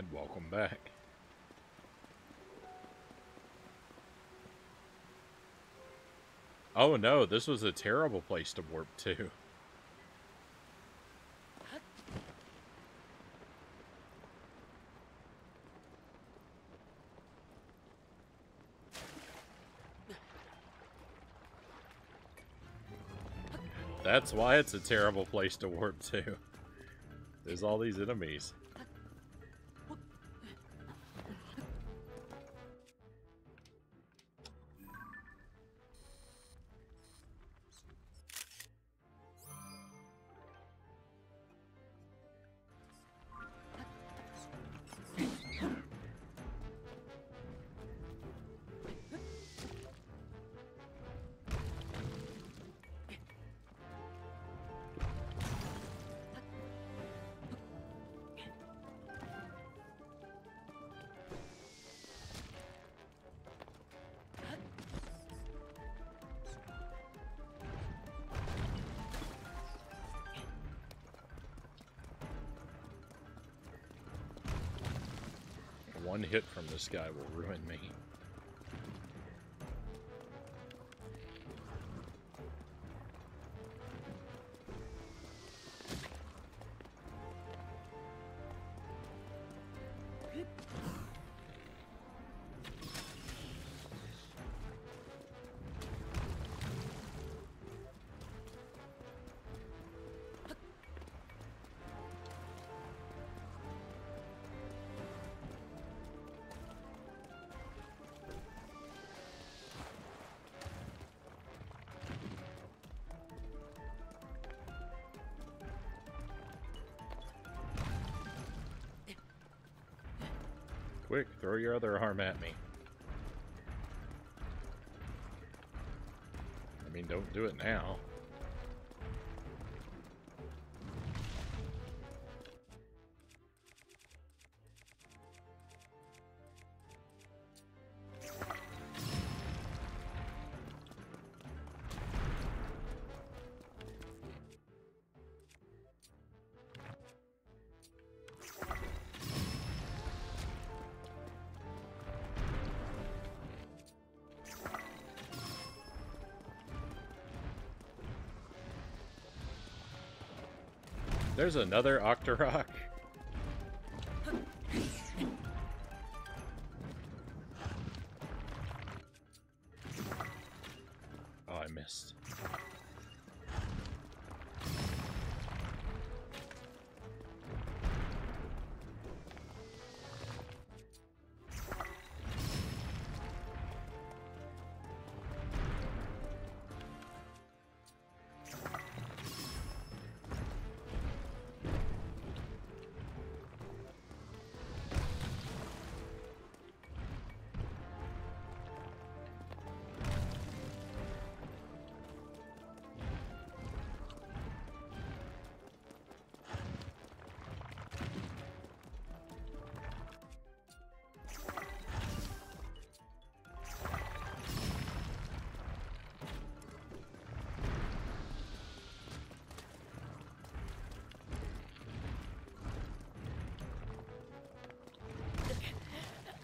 And welcome back. Oh no, this was a terrible place to warp to. That's why it's a terrible place to warp to. There's all these enemies. This guy will ruin me. Other arm at me. I mean, don't do it now. There's another Octorok.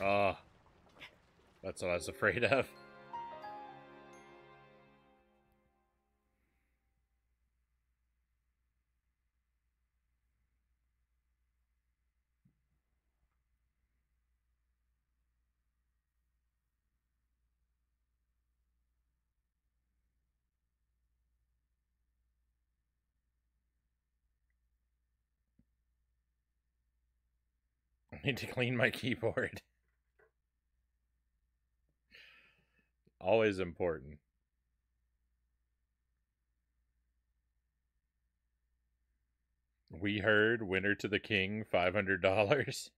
Oh, that's what I was afraid of. Need to clean my keyboard. Always important. We heard winner to the king, $500.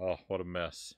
Oh, what a mess.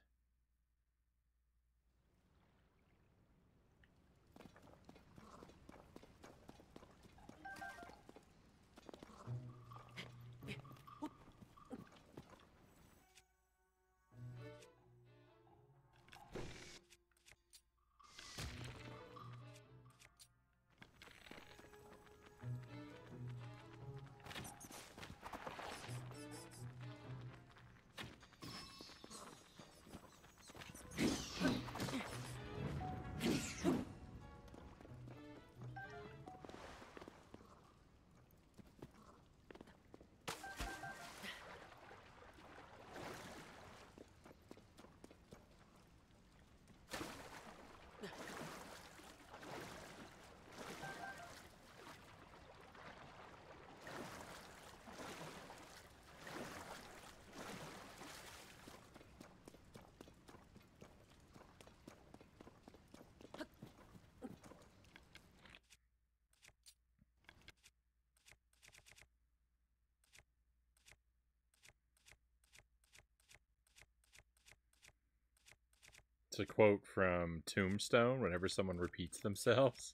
It's a quote from Tombstone whenever someone repeats themselves.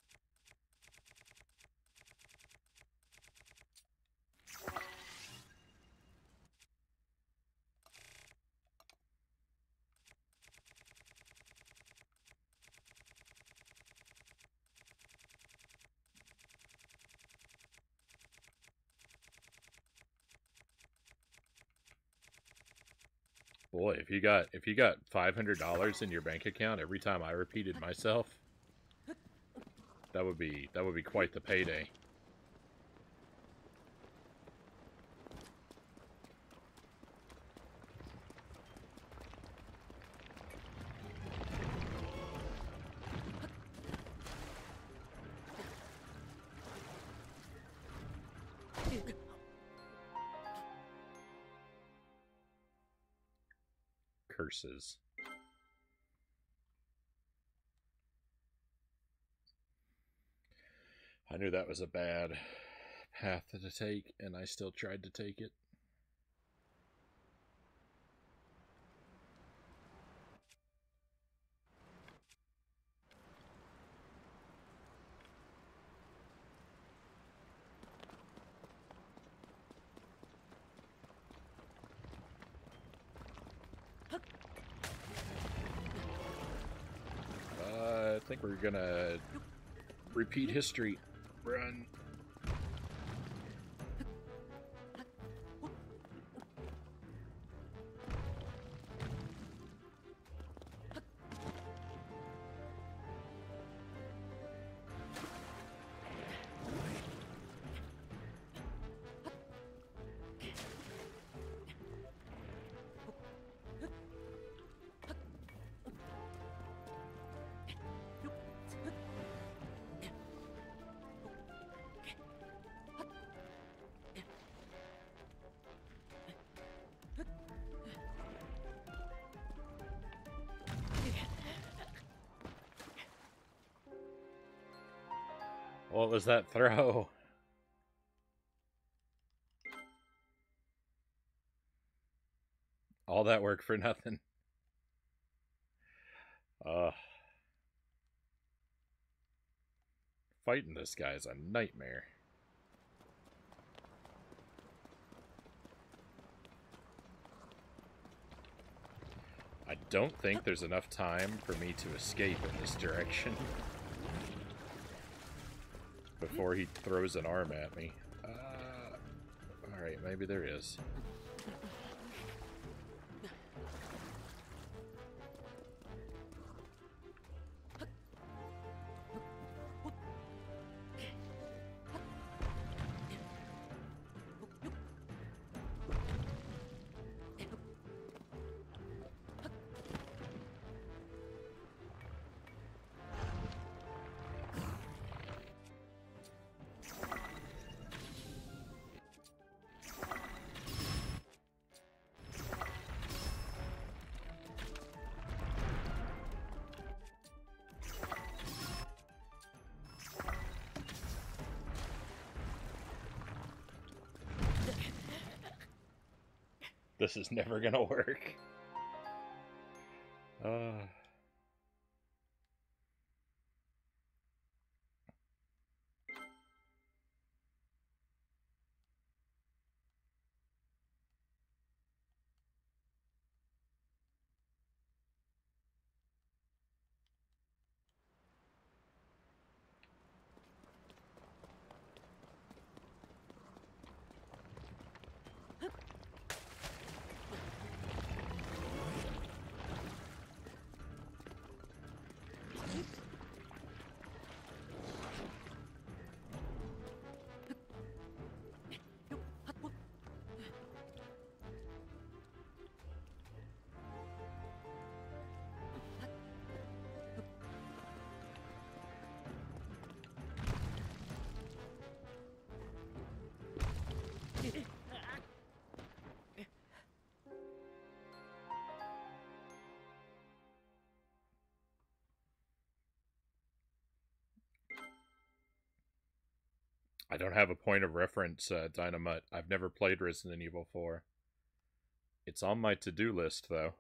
Boy, if you got if you got five hundred dollars in your bank account every time I repeated myself, that would be that would be quite the payday. Curses. I knew that was a bad path to take, and I still tried to take it. we're gonna repeat history. Was that throw? All that work for nothing. Uh, fighting this guy is a nightmare. I don't think there's enough time for me to escape in this direction he throws an arm at me. Uh, Alright, maybe there is. This is never gonna work. I don't have a point of reference, uh, Dynamite. I've never played Resident Evil 4. It's on my to-do list, though.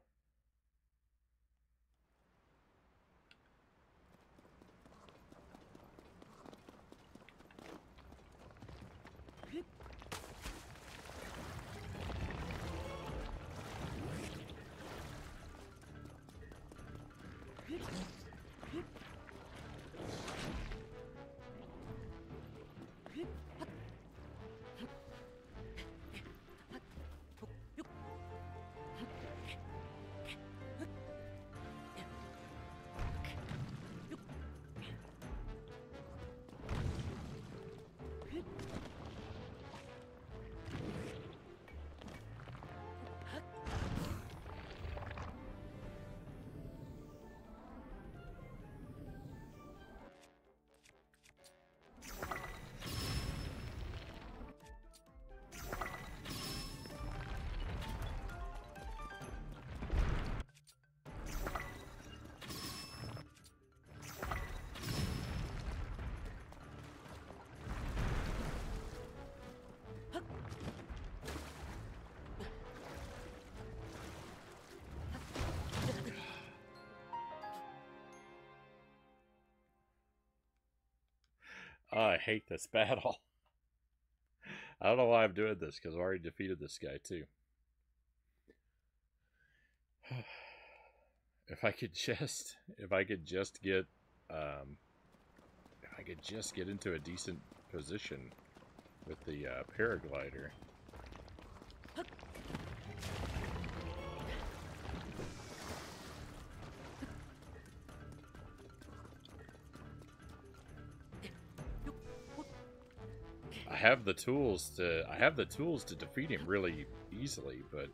Hate this battle. I don't know why I'm doing this because I already defeated this guy too. If I could just, if I could just get, um, if I could just get into a decent position with the uh, paraglider. The tools to I have the tools to defeat him really easily, but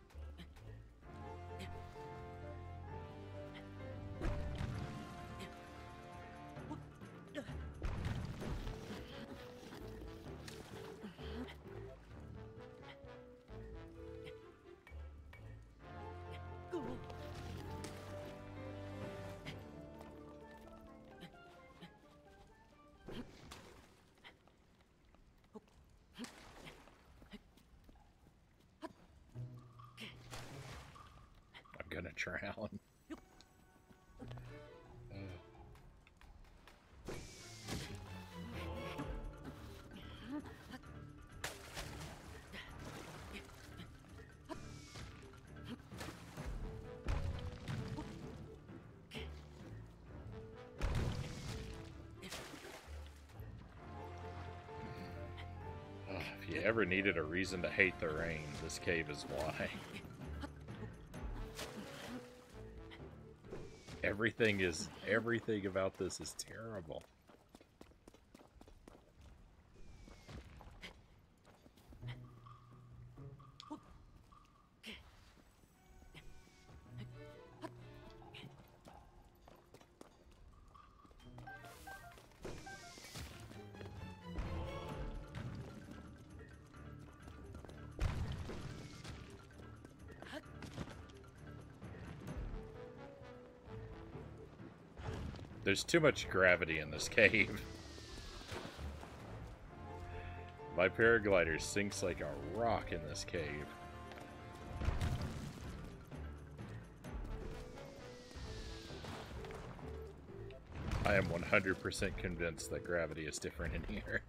you ever needed a reason to hate the rain, this cave is why. Everything is everything about this is terrible. There's too much gravity in this cave. My paraglider sinks like a rock in this cave. I am 100% convinced that gravity is different in here.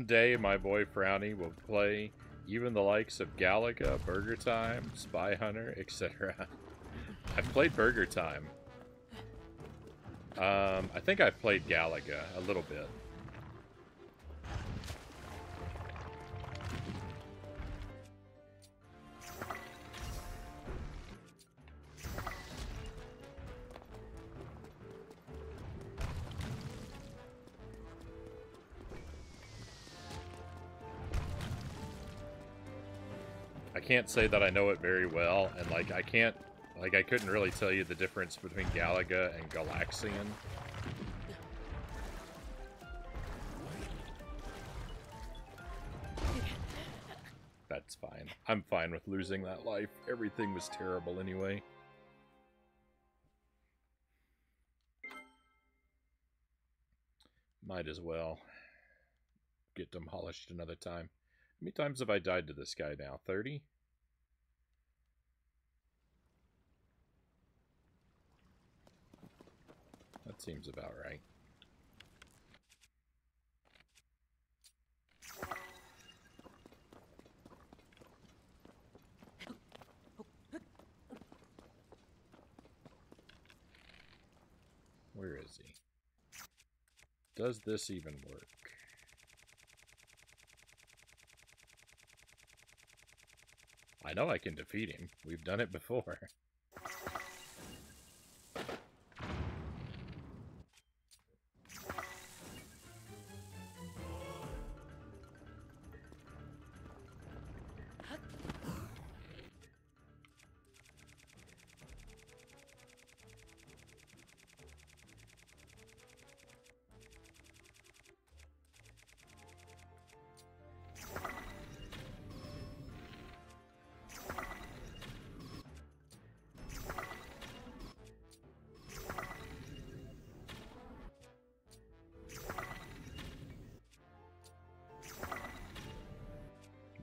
One day, my boy Frownie will play even the likes of Galaga, Burger Time, Spy Hunter, etc. I've played Burger Time. Um, I think I've played Galaga a little bit. Can't say that I know it very well, and like I can't, like I couldn't really tell you the difference between Galaga and Galaxian. That's fine. I'm fine with losing that life. Everything was terrible anyway. Might as well get demolished another time. How many times have I died to this guy now? 30? Seems about right. Where is he? Does this even work? I know I can defeat him. We've done it before.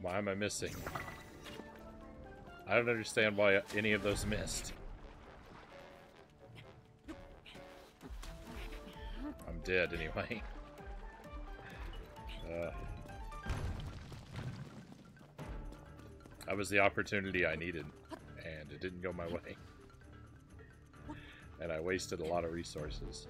Why am I missing? I don't understand why any of those missed. I'm dead anyway. Uh, that was the opportunity I needed, and it didn't go my way. And I wasted a lot of resources.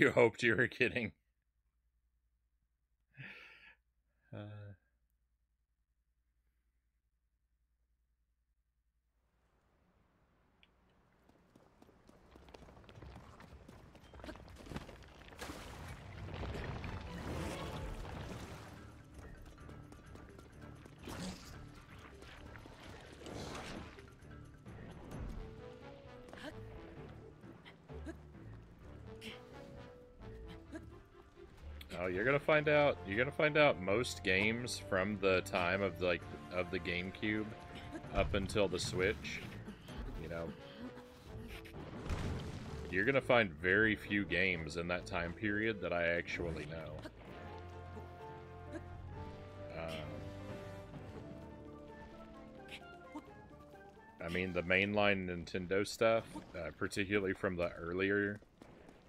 You hoped you were kidding. You're gonna find out. You're gonna find out most games from the time of like of the GameCube up until the Switch. You know, you're gonna find very few games in that time period that I actually know. Um, I mean, the mainline Nintendo stuff, uh, particularly from the earlier,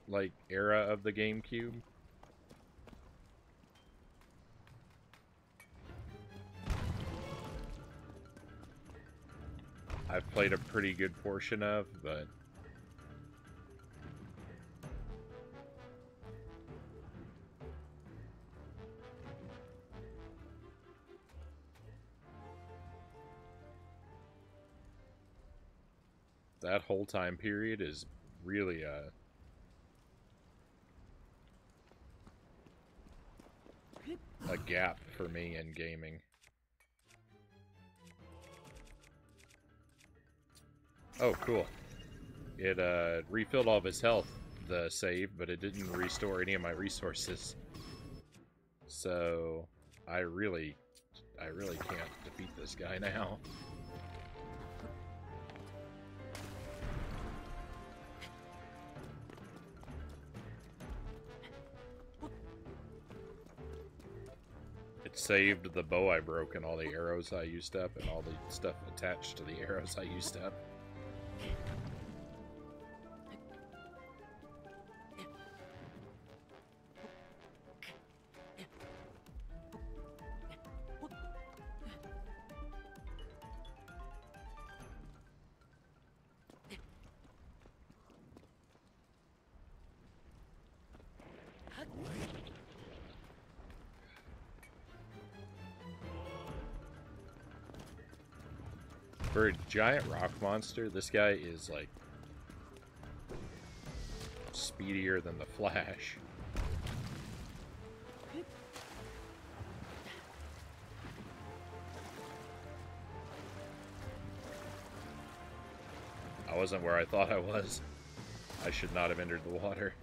like, era of the GameCube. I've played a pretty good portion of, but... That whole time period is really a... a gap for me in gaming. Oh, cool. It uh, refilled all of his health, the save, but it didn't restore any of my resources. So, I really, I really can't defeat this guy now. It saved the bow I broke and all the arrows I used up and all the stuff attached to the arrows I used up. Giant rock monster, this guy is like speedier than the Flash. I wasn't where I thought I was. I should not have entered the water.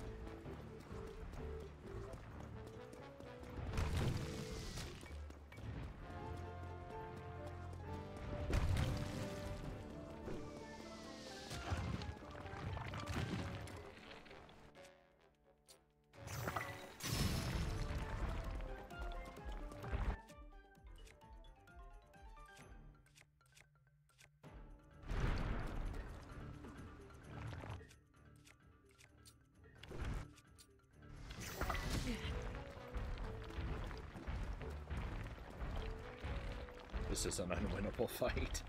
Is an unwinnable fight.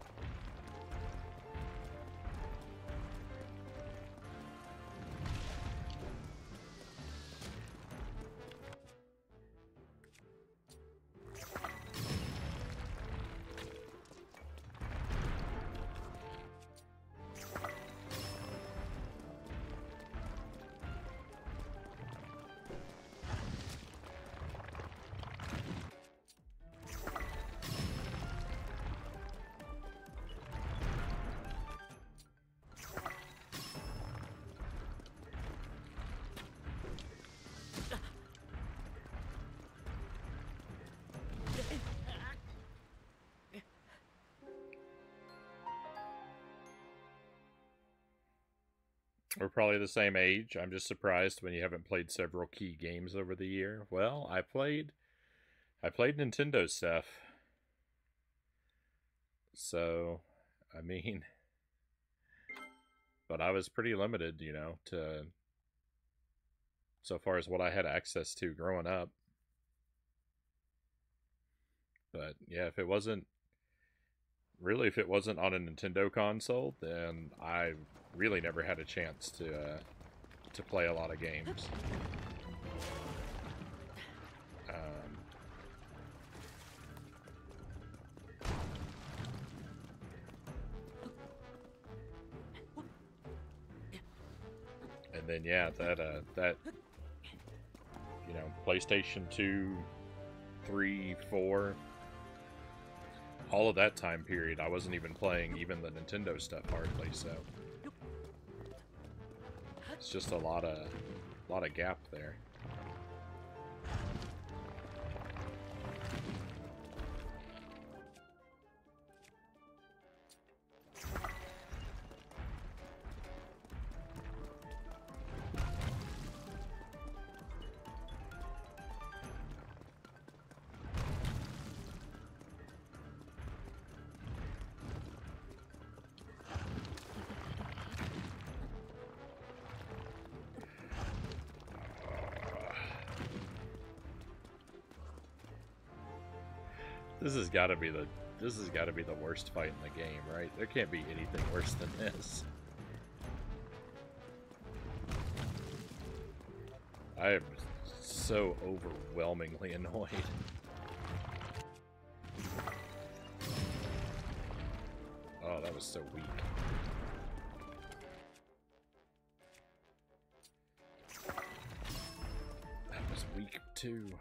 We're probably the same age. I'm just surprised when you haven't played several key games over the year. Well, I played I played Nintendo stuff. So, I mean, but I was pretty limited, you know, to so far as what I had access to growing up. But yeah, if it wasn't really if it wasn't on a Nintendo console, then I really never had a chance to uh, to play a lot of games. Um, and then yeah, that uh, that you know, PlayStation 2, 3, 4, all of that time period, I wasn't even playing even the Nintendo stuff hardly, so it's just a lot of lot of gap there. Has got to be the this has got to be the worst fight in the game, right? There can't be anything worse than this. I am so overwhelmingly annoyed. Oh, that was so weak. That was weak too.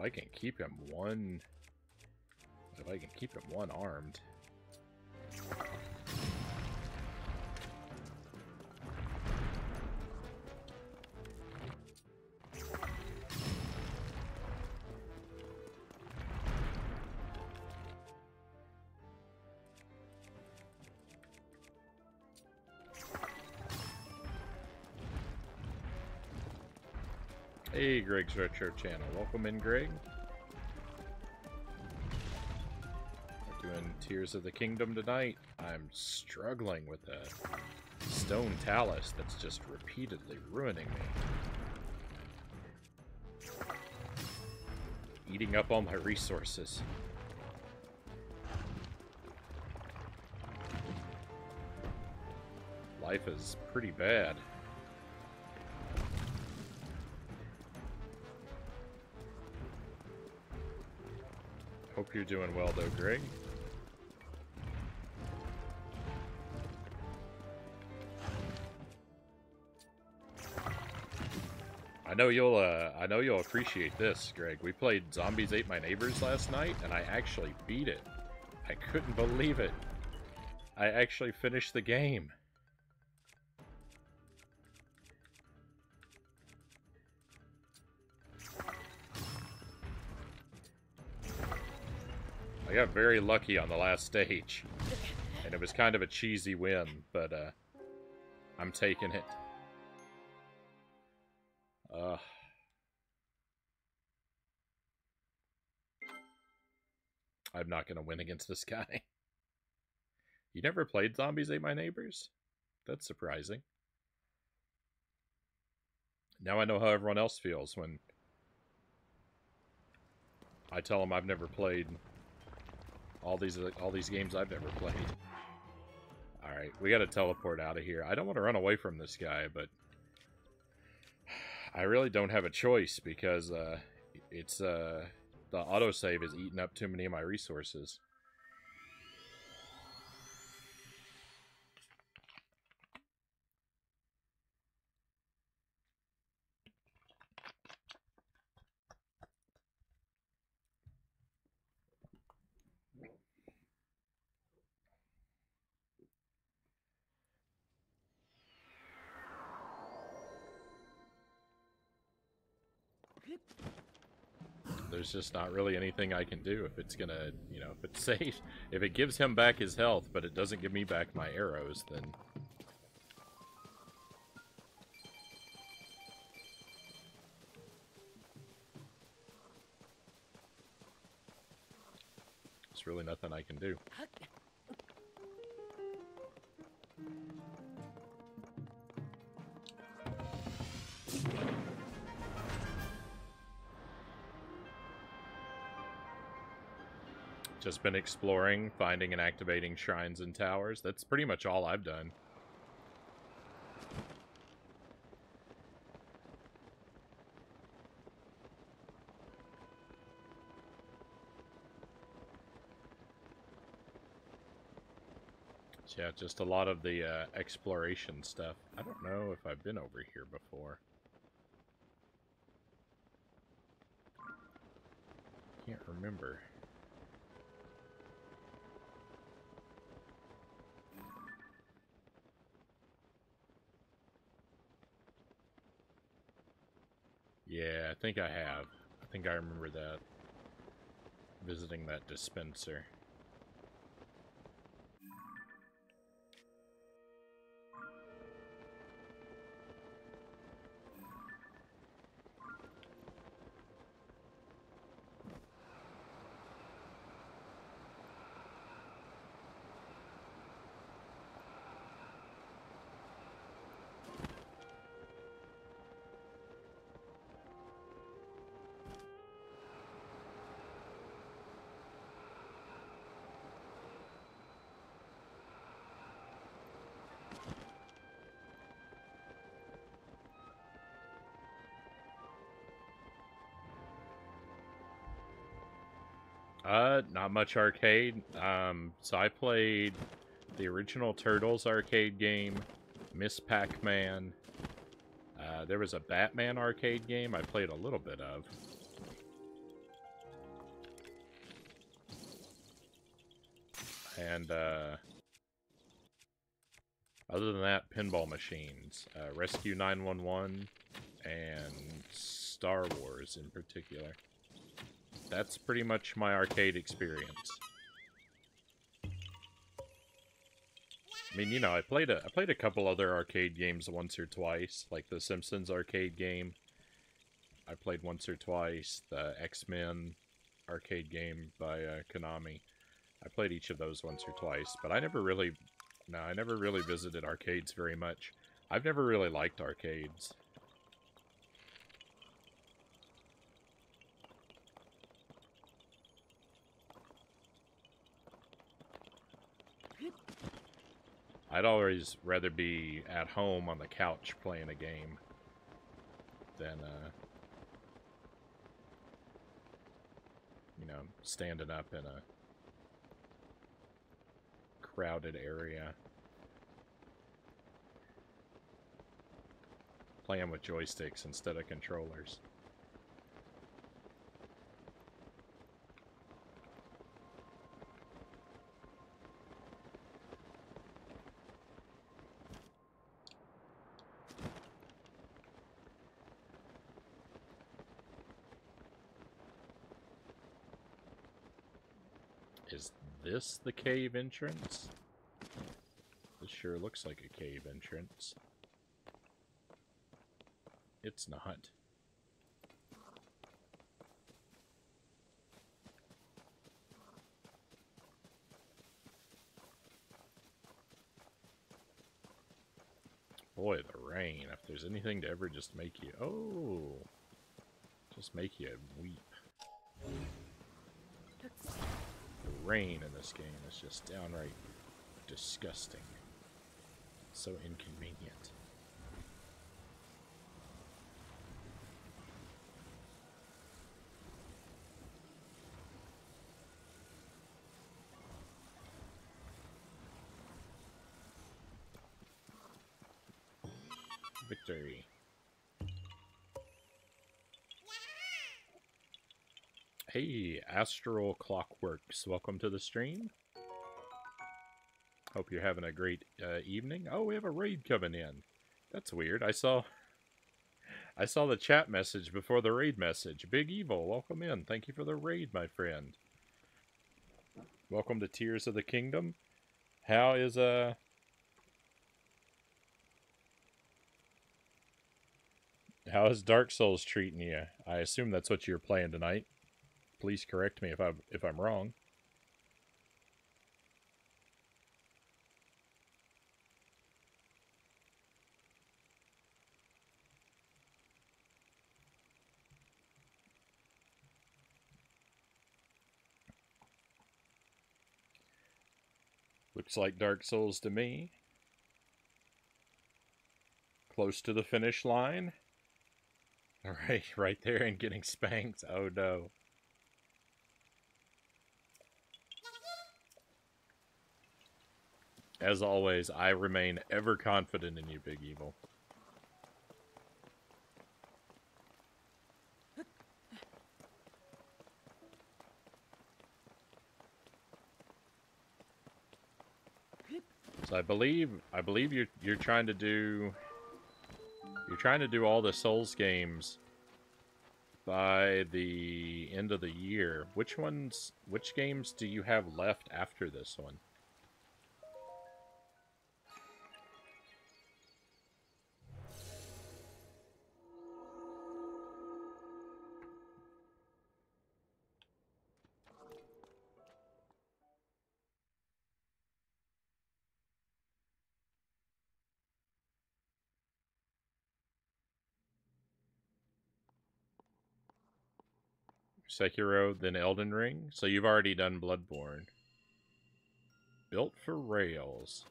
If I can keep him one... If I can keep him one Hey, Greg's Retro Channel. Welcome in, Greg. We're doing Tears of the Kingdom tonight. I'm struggling with a stone talus that's just repeatedly ruining me. Eating up all my resources. Life is pretty bad. Hope you're doing well, though, Greg. I know you'll, uh, I know you'll appreciate this, Greg. We played Zombies Ate My Neighbors last night, and I actually beat it. I couldn't believe it. I actually finished the game. I got very lucky on the last stage. And it was kind of a cheesy win, but uh, I'm taking it. Uh, I'm not going to win against this guy. You never played Zombies Ate My Neighbors? That's surprising. Now I know how everyone else feels when I tell them I've never played all these all these games I've never played. Alright, we gotta teleport out of here. I don't want to run away from this guy, but... I really don't have a choice because uh, it's uh, the autosave is eating up too many of my resources. Just not really anything I can do if it's gonna, you know, if it saves, if it gives him back his health, but it doesn't give me back my arrows, then... There's really nothing I can do. Just been exploring, finding and activating shrines and towers. That's pretty much all I've done. Yeah, just a lot of the uh, exploration stuff. I don't know if I've been over here before. Can't remember. Yeah, I think I have. I think I remember that. Visiting that dispenser. not much arcade. Um, so I played the original Turtles arcade game, Ms. Pac-Man. Uh, there was a Batman arcade game I played a little bit of. And, uh, other than that, pinball machines, uh, Rescue 911, and Star Wars in particular. That's pretty much my arcade experience. I mean, you know, I played a I played a couple other arcade games once or twice, like the Simpsons arcade game. I played once or twice the X-Men arcade game by uh, Konami. I played each of those once or twice, but I never really no, I never really visited arcades very much. I've never really liked arcades. I'd always rather be at home on the couch playing a game than, uh, you know, standing up in a crowded area. Playing with joysticks instead of controllers. Is this the cave entrance? This sure looks like a cave entrance. It's not. Boy, the rain. If there's anything to ever just make you... Oh! Just make you weep. Rain in this game is just downright disgusting. So inconvenient. Victory. Hey, Astral Clockworks, welcome to the stream. Hope you're having a great uh, evening. Oh, we have a raid coming in. That's weird. I saw I saw the chat message before the raid message. Big Evil, welcome in. Thank you for the raid, my friend. Welcome to Tears of the Kingdom. How is uh How is Dark Souls treating you? I assume that's what you're playing tonight. Please correct me if I'm if I'm wrong. Looks like Dark Souls to me. Close to the finish line. Alright, right there and getting spanked. Oh no. As always, I remain ever confident in you, Big Evil. So I believe I believe you're you're trying to do you're trying to do all the Souls games by the end of the year. Which ones which games do you have left after this one? Sekiro, then Elden Ring. So you've already done Bloodborne. Built for Rails.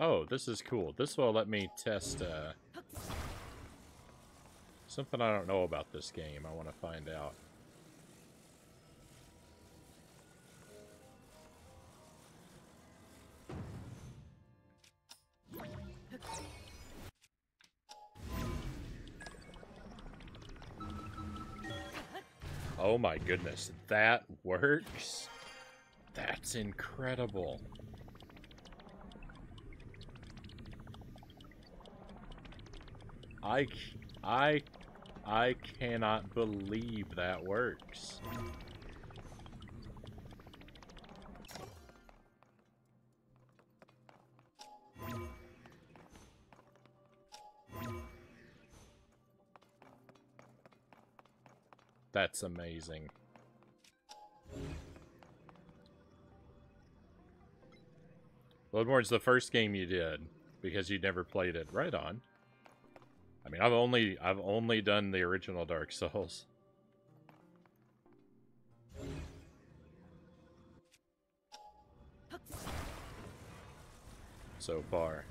Oh, this is cool. This will let me test uh, something I don't know about this game. I want to find out. Oh my goodness, that works? That's incredible. I, I, I cannot believe that works. That's amazing. Bloodborne's the first game you did because you never played it. Right on. I mean, I've only I've only done the original Dark Souls. So far.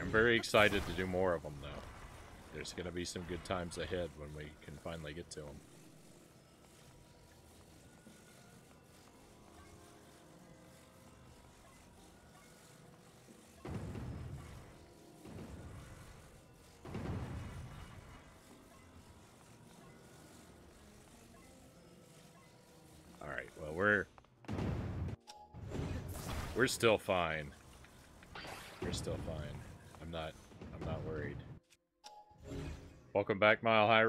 Am very excited to do more of them, though. There's going to be some good times ahead when we can finally get to them. Alright, well, we're... We're still fine. We're still fine. Welcome back, Mile High.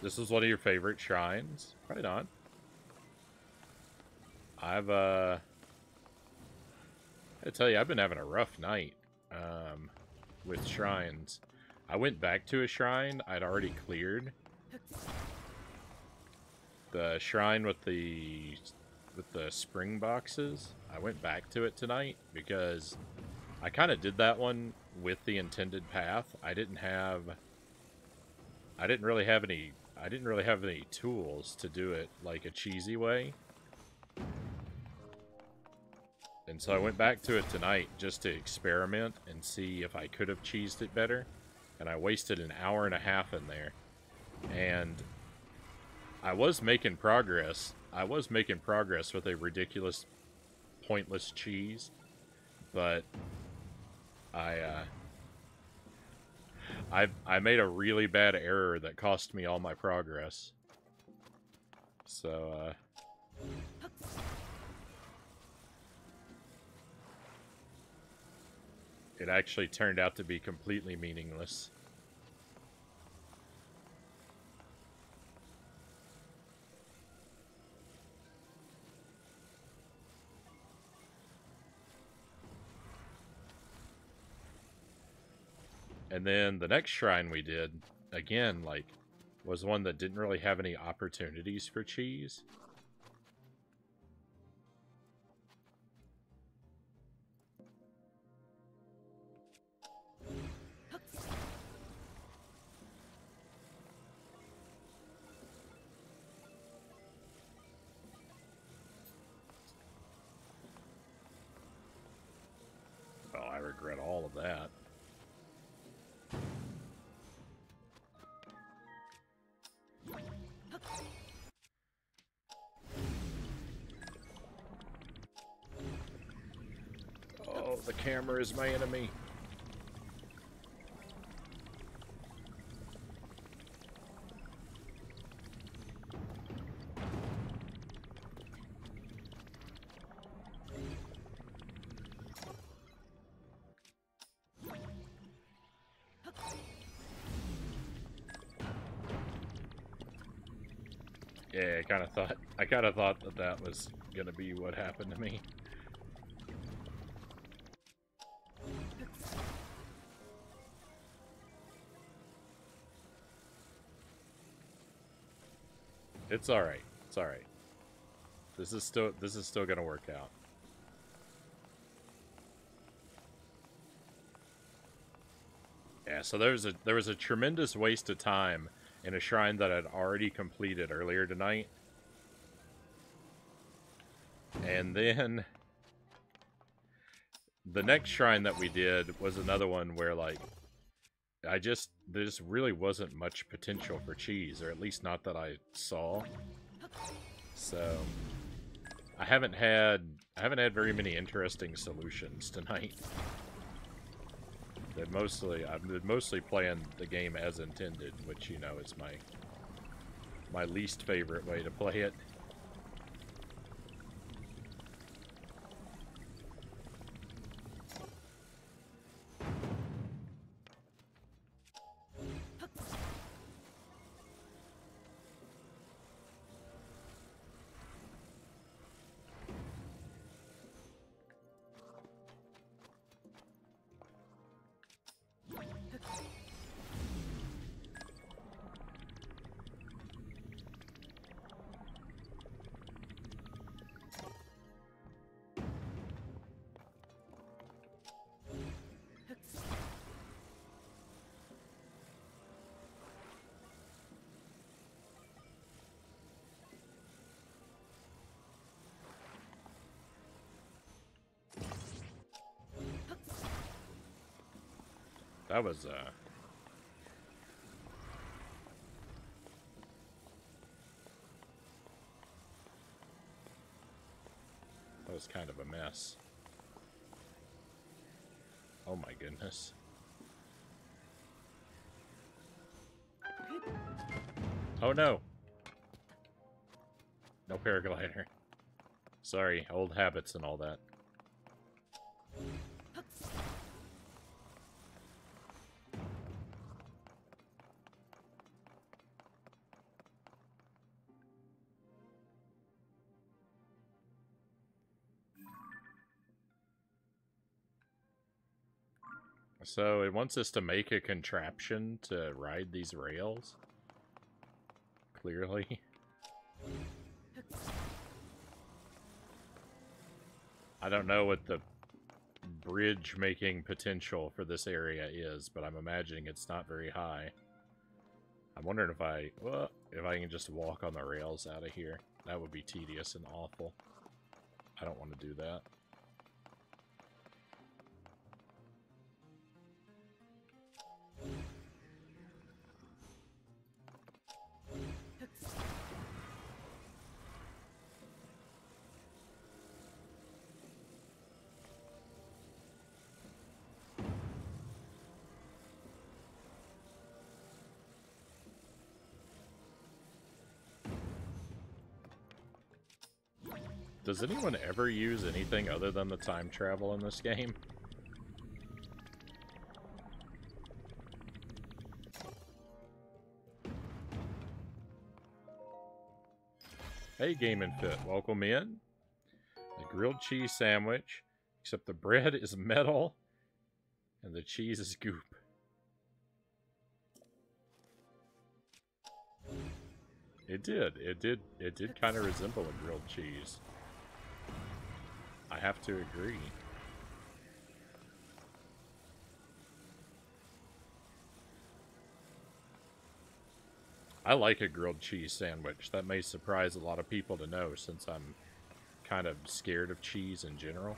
This is one of your favorite shrines. Right on. I've, uh... I tell you, I've been having a rough night um, with shrines. I went back to a shrine I'd already cleared. The shrine with the with the spring boxes. I went back to it tonight because I kind of did that one with the intended path. I didn't have I didn't really have any I didn't really have any tools to do it like a cheesy way. And so I went back to it tonight just to experiment and see if I could have cheesed it better. And I wasted an hour and a half in there. And I was making progress. I was making progress with a ridiculous, pointless cheese. But I, uh, I, I made a really bad error that cost me all my progress. So, uh... It actually turned out to be completely meaningless. And then the next shrine we did, again, like, was one that didn't really have any opportunities for cheese. The camera is my enemy. Yeah, I kind of thought I kind of thought that that was gonna be what happened to me. It's all right. It's all right. This is still this is still gonna work out. Yeah, so there was a there was a tremendous waste of time in a shrine that I'd already completed earlier tonight. And then the next shrine that we did was another one where like I just there just really wasn't much potential for cheese, or at least not that I saw. So I haven't had I haven't had very many interesting solutions tonight. That mostly I've been mostly playing the game as intended, which you know is my my least favorite way to play it. That was, uh... That was kind of a mess. Oh my goodness. Oh no! No paraglider. Sorry, old habits and all that. So it wants us to make a contraption to ride these rails. Clearly. I don't know what the bridge making potential for this area is, but I'm imagining it's not very high. I'm wondering if I, well, if I can just walk on the rails out of here. That would be tedious and awful. I don't want to do that. Does anyone ever use anything other than the time travel in this game? Hey, Gaming Fit, welcome in. A grilled cheese sandwich, except the bread is metal and the cheese is goop. It did. It did. It did kind of resemble a grilled cheese. I have to agree. I like a grilled cheese sandwich. That may surprise a lot of people to know since I'm kind of scared of cheese in general.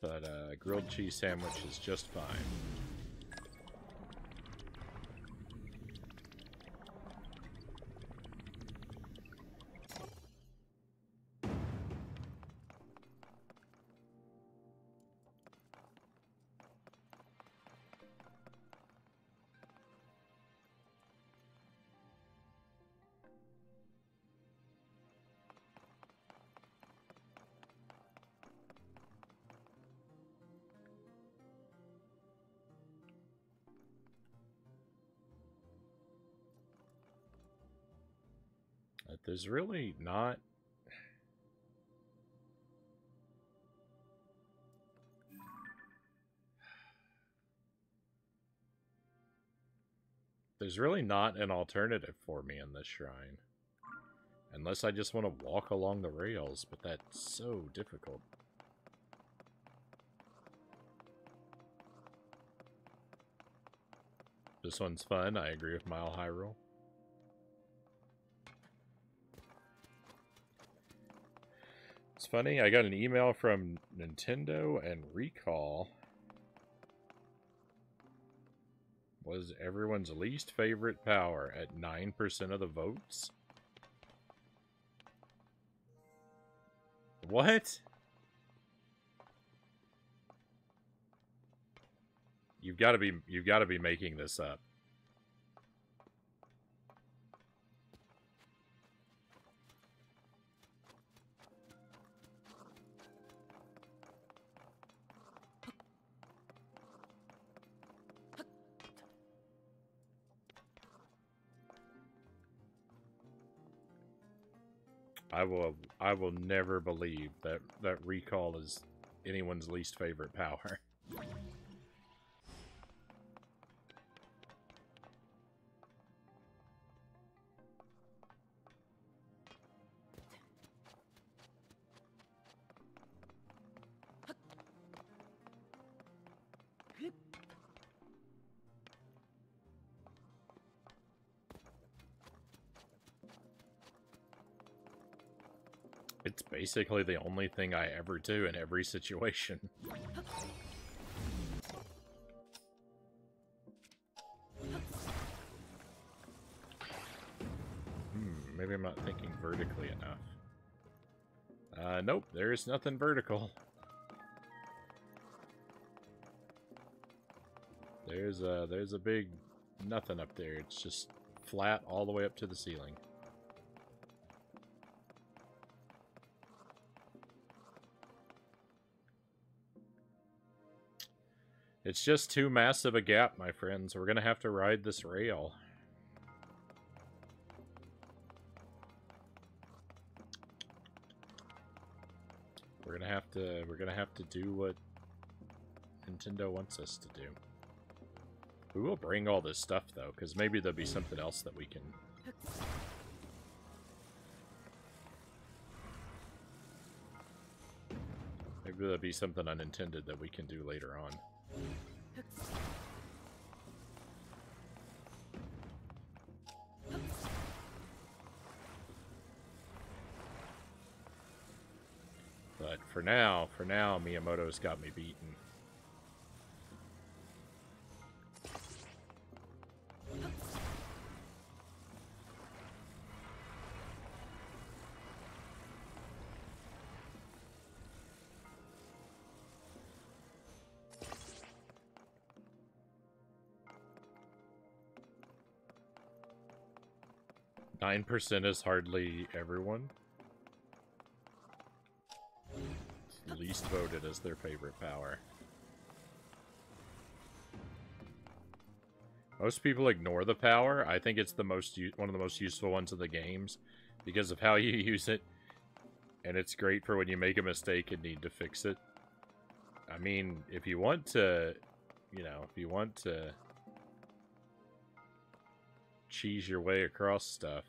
But a uh, grilled cheese sandwich is just fine. There's really not There's really not an alternative for me in this shrine. Unless I just want to walk along the rails, but that's so difficult. This one's fun, I agree with Mile Hyrule. It's funny, I got an email from Nintendo and Recall. Was everyone's least favorite power at 9% of the votes? What? You've got to be you've got to be making this up. I will I will never believe that that recall is anyone's least favorite power. basically the only thing I ever do in every situation. Hmm, maybe I'm not thinking vertically enough. Uh, nope, there's nothing vertical. There's a, there's a big nothing up there. It's just flat all the way up to the ceiling. It's just too massive a gap, my friends. We're going to have to ride this rail. We're going to have to we're going to have to do what Nintendo wants us to do. We will bring all this stuff though cuz maybe there'll be something else that we can Maybe there'll be something unintended that we can do later on. But for now, for now, Miyamoto's got me beaten. Nine percent is hardly everyone. Least voted as their favorite power. Most people ignore the power. I think it's the most one of the most useful ones of the games because of how you use it. And it's great for when you make a mistake and need to fix it. I mean, if you want to, you know, if you want to cheese your way across stuff,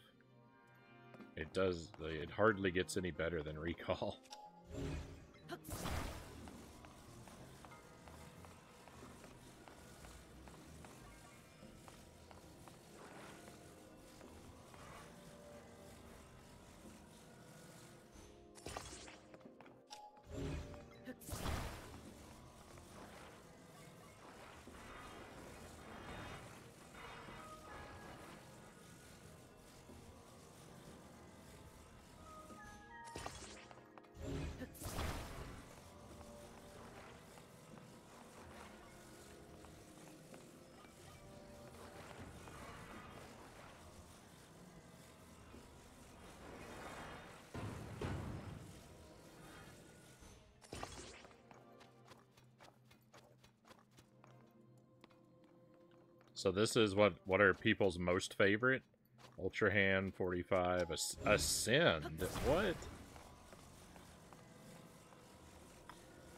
it does, it hardly gets any better than Recall. So this is what what are people's most favorite? Ultra Hand 45 As Ascend. What?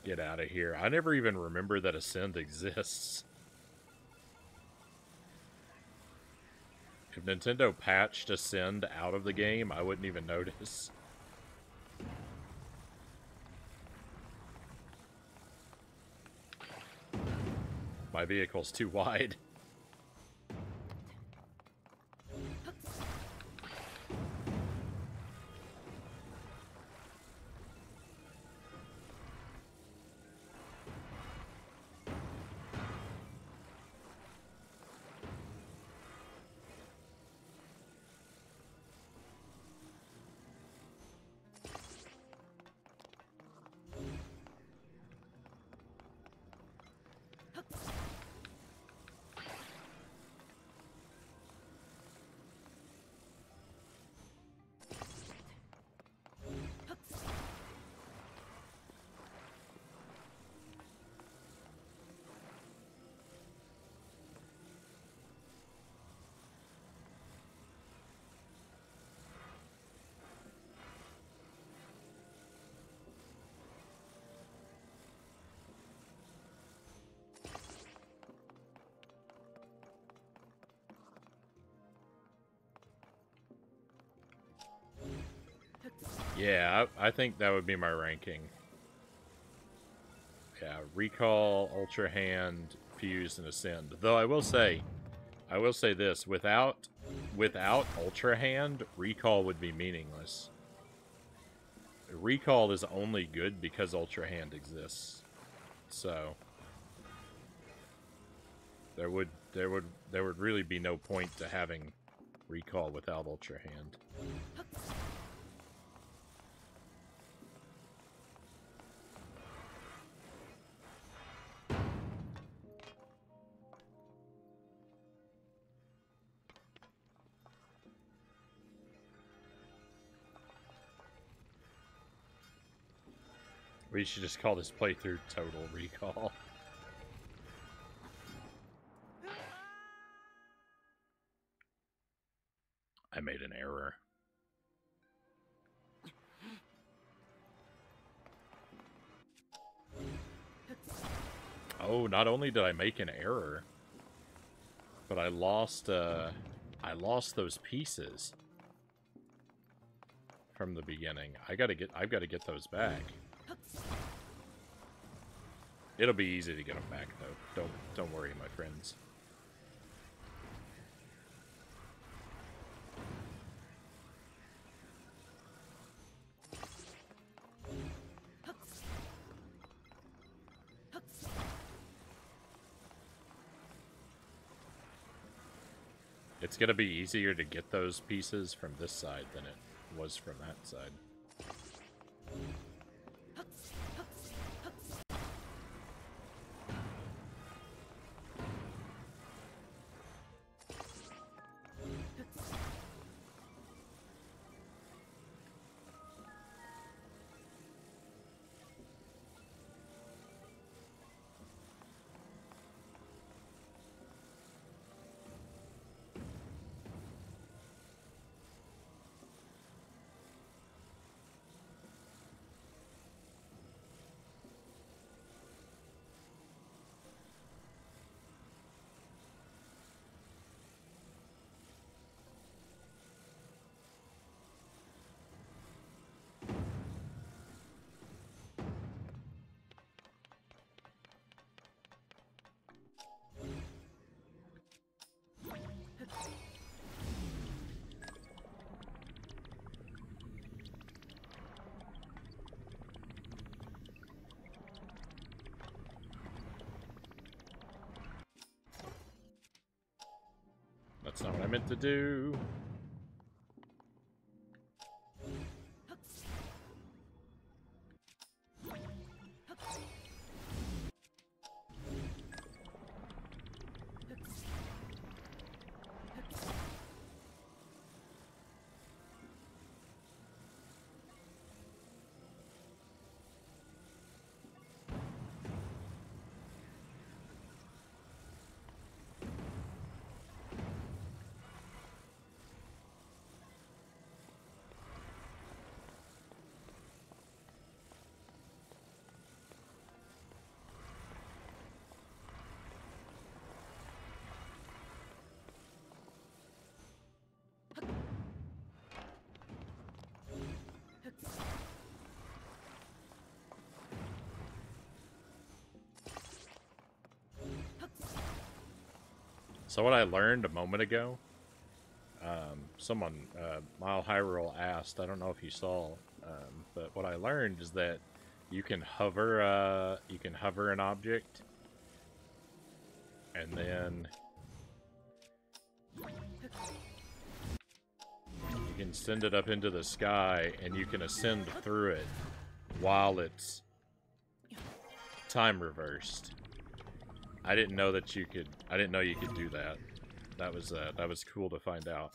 Get out of here. I never even remember that Ascend exists. If Nintendo patched Ascend out of the game, I wouldn't even notice. My vehicle's too wide. Yeah, I, I think that would be my ranking. Yeah, recall, ultra hand, fuse, and ascend. Though I will say, I will say this: without without ultra hand, recall would be meaningless. Recall is only good because ultra hand exists. So there would there would there would really be no point to having recall without ultra hand. We should just call this playthrough Total Recall. I made an error. Oh, not only did I make an error, but I lost, uh, I lost those pieces from the beginning. I gotta get, I've gotta get those back. It'll be easy to get them back, though. Don't, don't worry, my friends. It's going to be easier to get those pieces from this side than it was from that side. That's not what I meant to do. So what I learned a moment ago, um, someone, uh, Mile Hyrule asked, I don't know if you saw, um, but what I learned is that you can hover, uh, you can hover an object, and then you can send it up into the sky, and you can ascend through it while it's time reversed. I didn't know that you could. I didn't know you could do that. That was uh, that was cool to find out.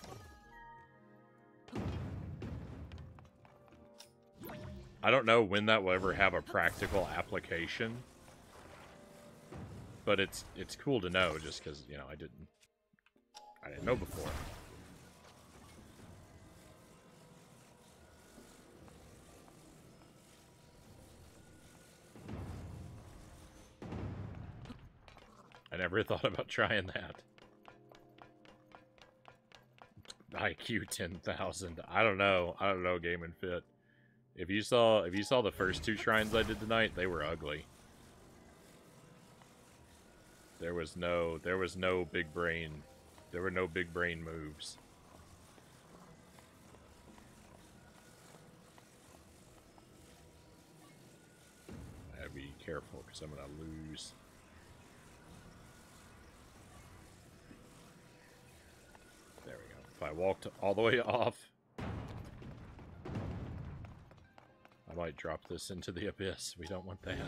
I don't know when that will ever have a practical application, but it's it's cool to know just because you know I didn't I didn't know before. Never thought about trying that. IQ 10,000. I don't know. I don't know, Game and Fit. If you saw if you saw the first two shrines I did tonight, they were ugly. There was no there was no big brain there were no big brain moves. I gotta be careful because I'm gonna lose. There we go. If I walked all the way off, I might drop this into the abyss. We don't want that.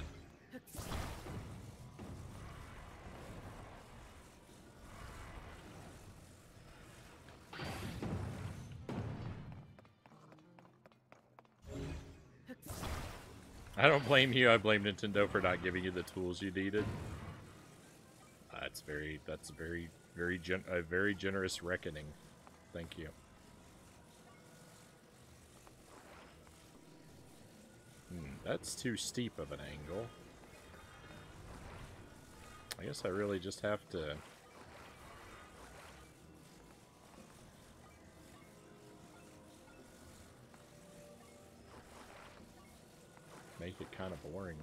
I don't blame you. I blame Nintendo for not giving you the tools you needed. That's very, that's a very, very, gen a very generous reckoning. Thank you. Hmm, that's too steep of an angle. I guess I really just have to... Make it kind of boring.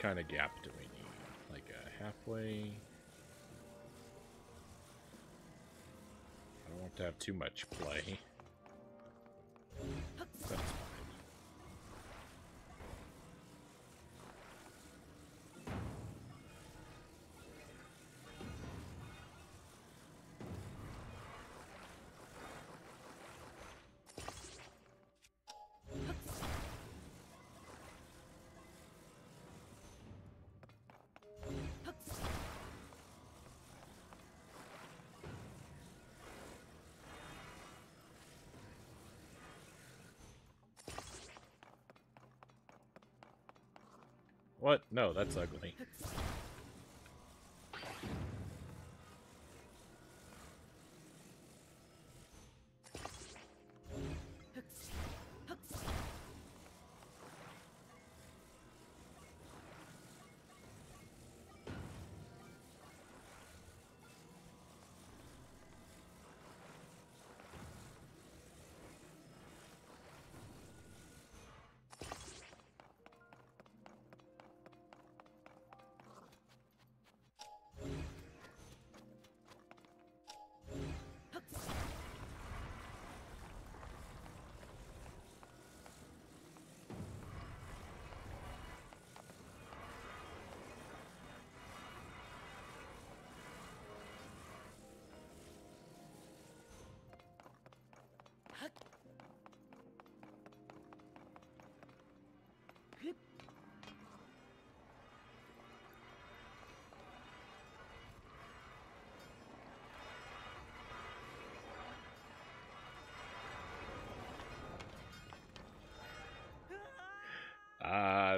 Kind of gap do we need? Like a halfway? I don't want to have too much play. What? No, that's ugly.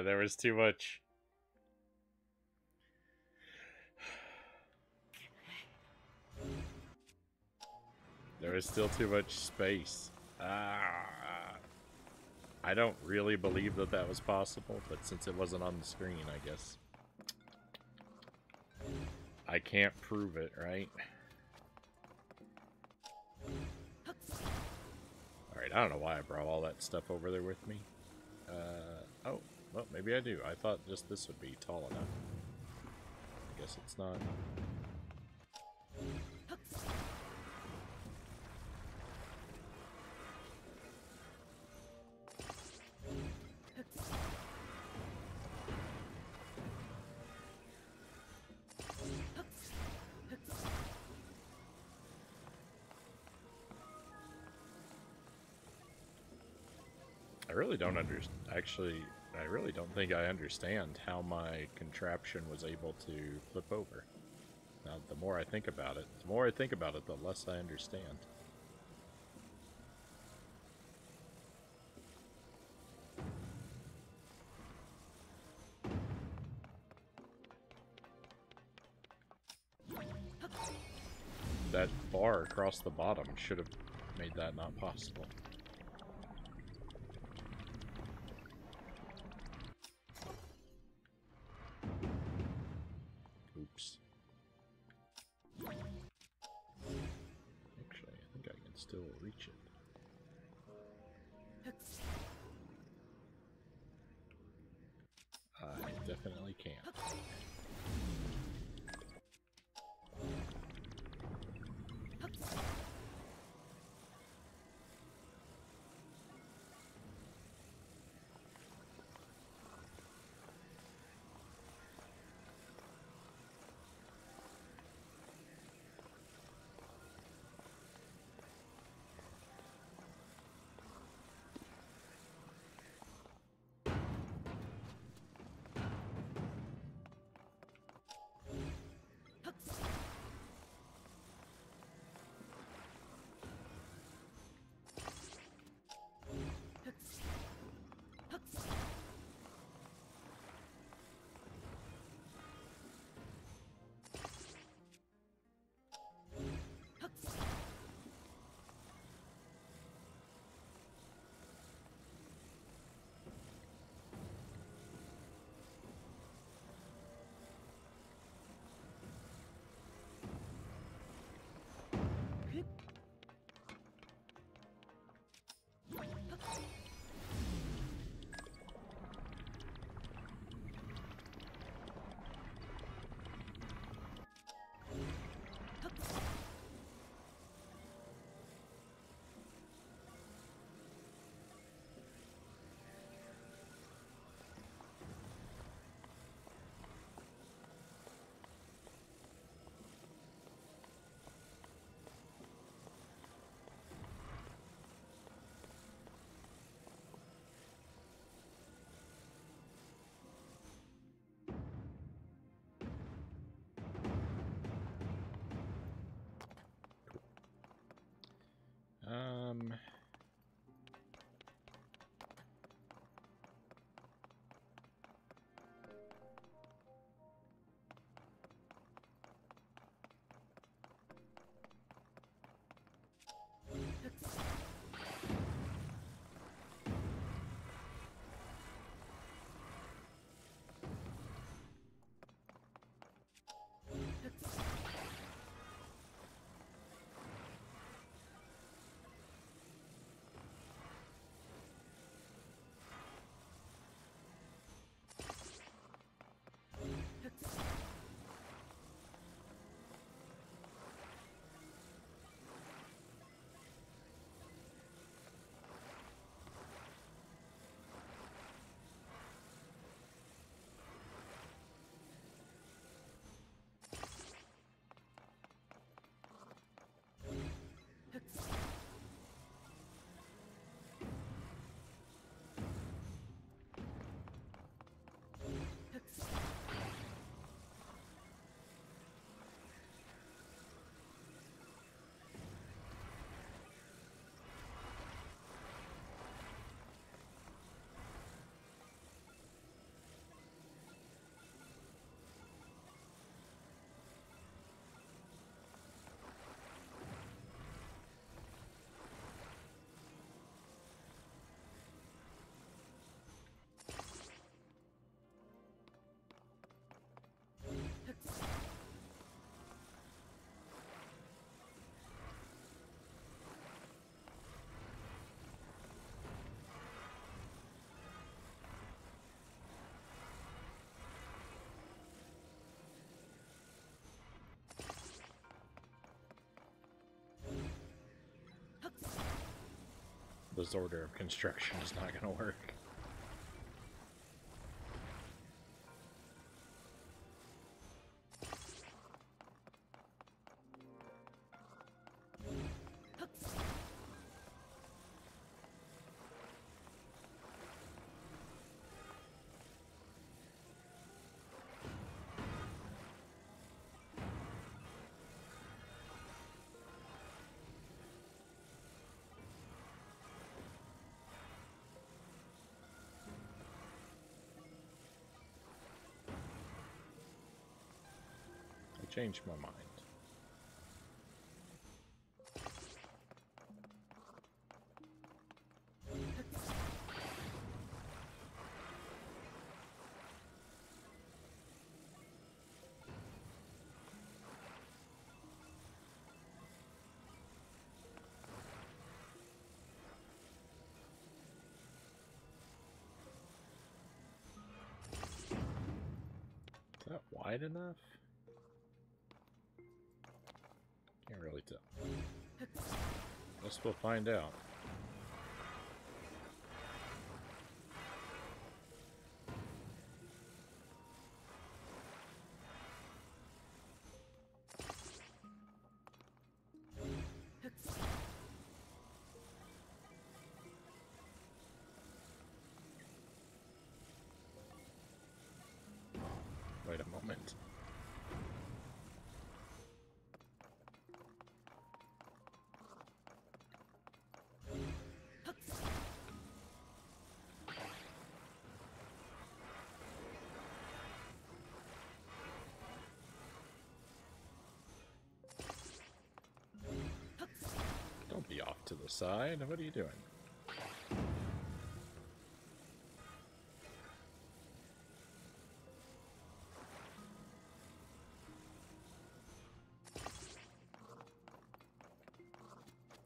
There was too much. There is still too much space. Ah. I don't really believe that that was possible, but since it wasn't on the screen, I guess. I can't prove it, right? Alright, I don't know why I brought all that stuff over there with me. Uh, well, maybe I do. I thought just this would be tall enough. I guess it's not. I really don't understand. Actually, I really don't think I understand how my contraption was able to flip over. Now, the more I think about it, the more I think about it, the less I understand. That bar across the bottom should have made that not possible. Order of construction is not going to work. change my mind. Is that wide enough? Really tell. Guess we'll find out. Wait a moment. To the side. What are you doing?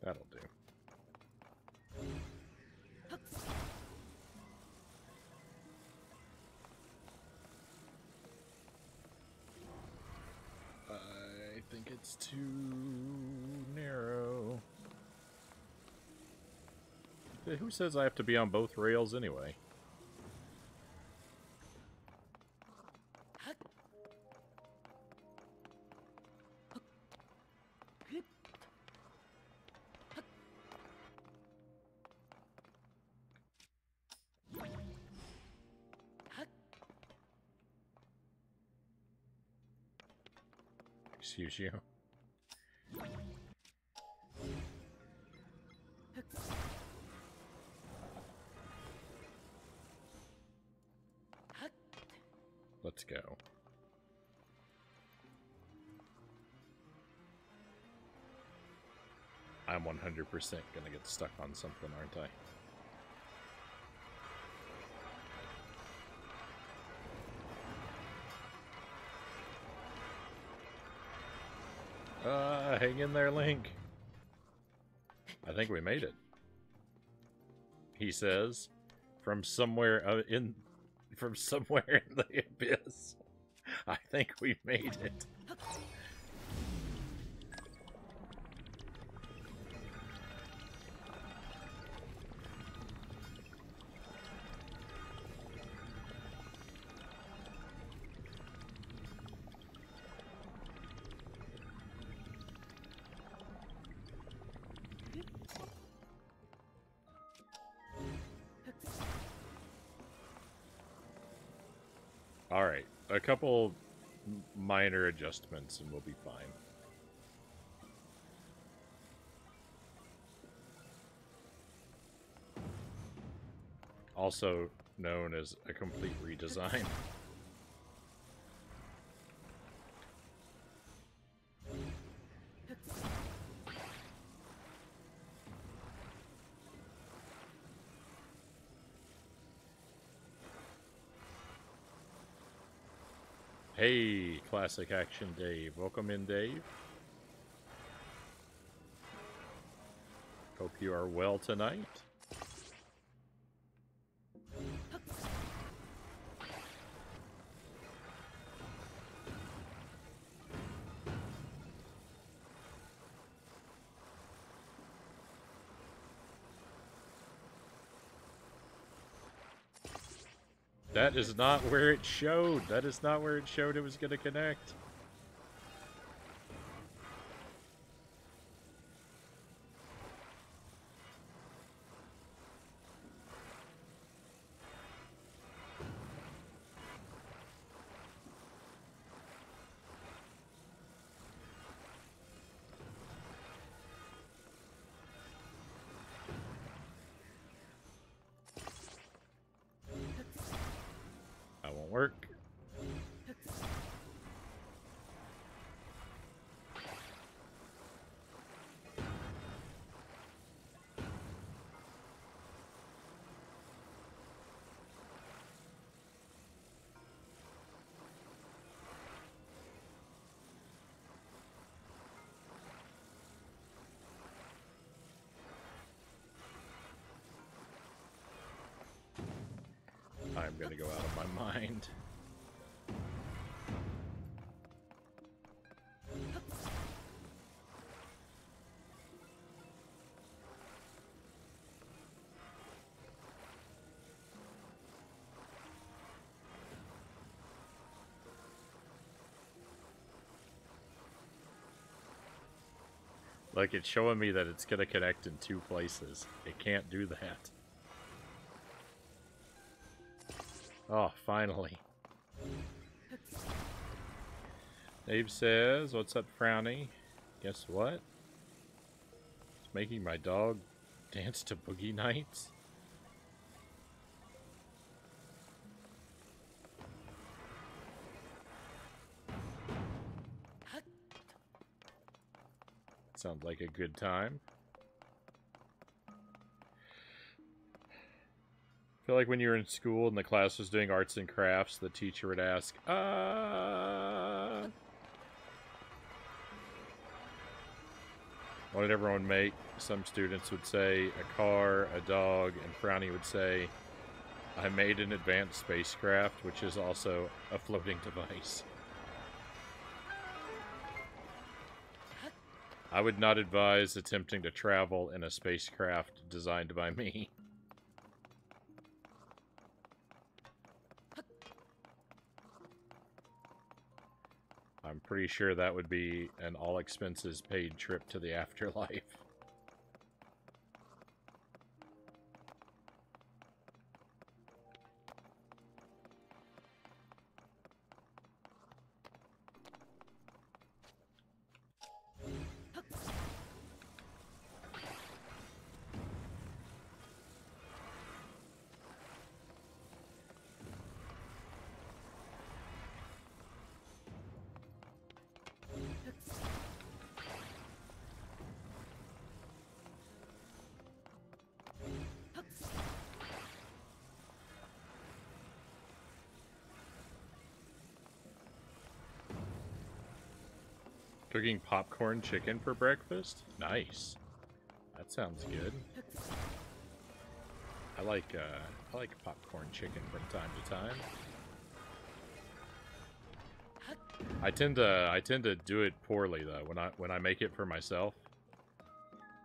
That'll do. I think it's too Who says I have to be on both rails anyway? 100% going to get stuck on something, aren't I? Uh, hang in there, Link. I think we made it. He says, from somewhere uh, in, from somewhere in the abyss. I think we made it. Couple minor adjustments and we'll be fine. Also known as a complete redesign. Hey, Classic Action Dave. Welcome in, Dave. Hope you are well tonight. That is not where it showed. That is not where it showed it was going to connect. I'm gonna go out of my mind. Like, it's showing me that it's going to connect in two places. It can't do that. Oh, finally. Dave says, what's up, Frownie? Guess what? It's making my dog dance to Boogie Nights. Sounds like a good time. Feel like when you were in school and the class was doing arts and crafts, the teacher would ask, uh... What did everyone make? Some students would say a car, a dog, and Frownie would say, I made an advanced spacecraft, which is also a floating device. I would not advise attempting to travel in a spacecraft designed by me. I'm pretty sure that would be an all expenses paid trip to the afterlife. Cooking popcorn chicken for breakfast? Nice. That sounds good. I like uh, I like popcorn chicken from time to time. I tend to I tend to do it poorly though when I when I make it for myself.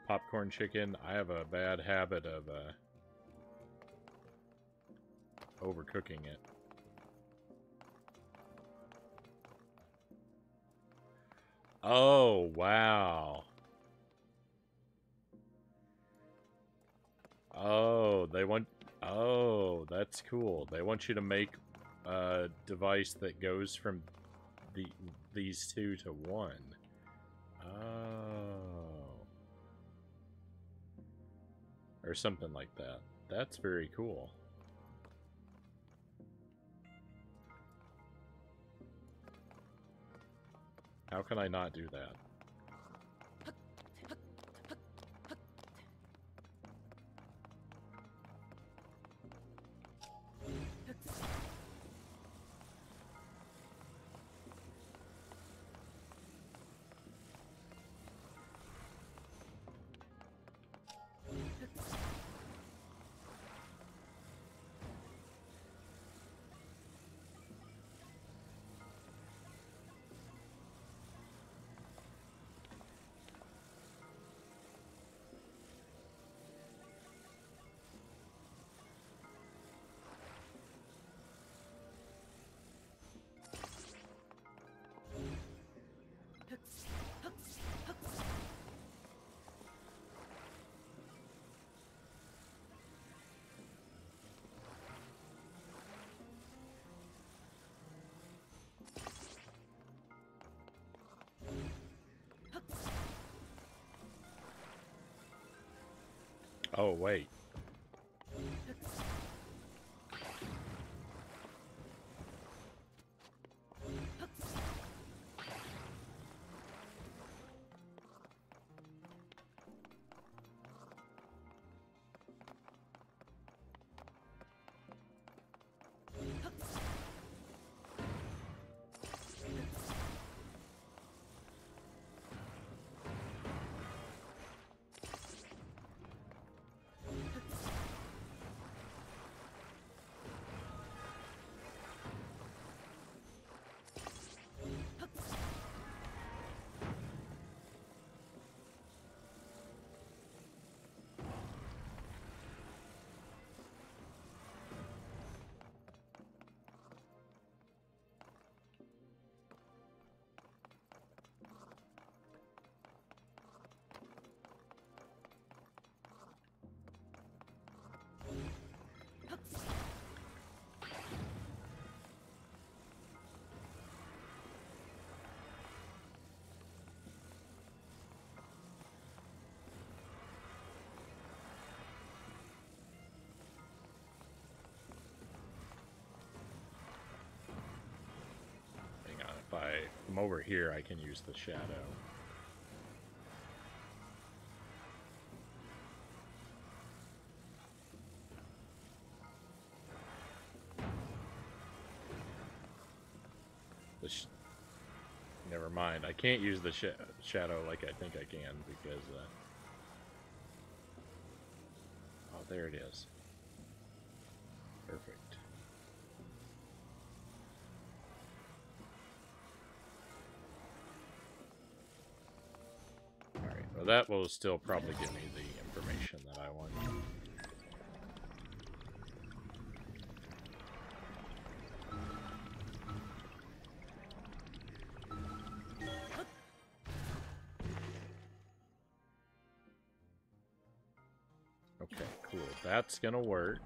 Popcorn chicken, I have a bad habit of uh, overcooking it. Oh, wow. Oh, they want... Oh, that's cool. They want you to make a device that goes from the these two to one. Oh. Or something like that. That's very cool. How can I not do that? Oh, wait. I'm over here, I can use the shadow. The sh Never mind. I can't use the sh shadow like I think I can because... Uh... Oh, there it is. That will still probably give me the information that I want. Okay, cool. That's gonna work.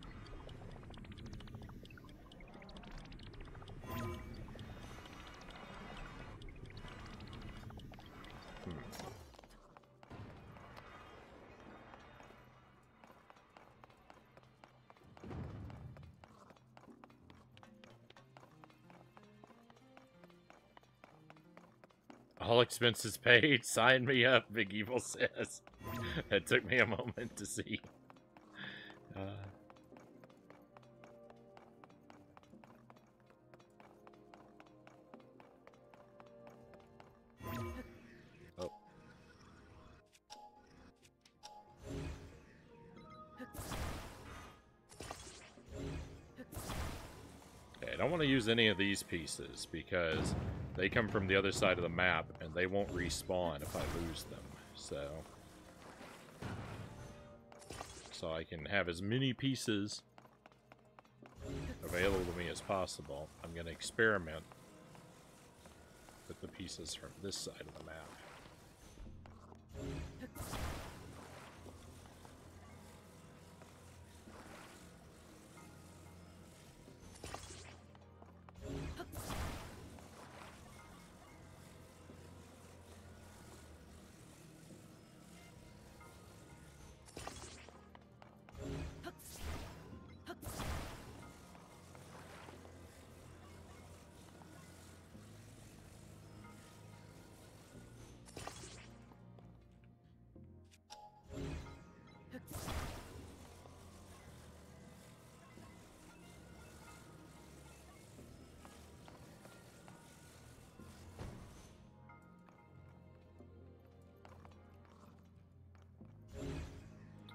All expenses paid. Sign me up, Big Evil says. it took me a moment to see. Uh... Oh. Okay, I don't want to use any of these pieces because they come from the other side of the map, they won't respawn if I lose them, so... So I can have as many pieces available to me as possible. I'm going to experiment with the pieces from this side of the map.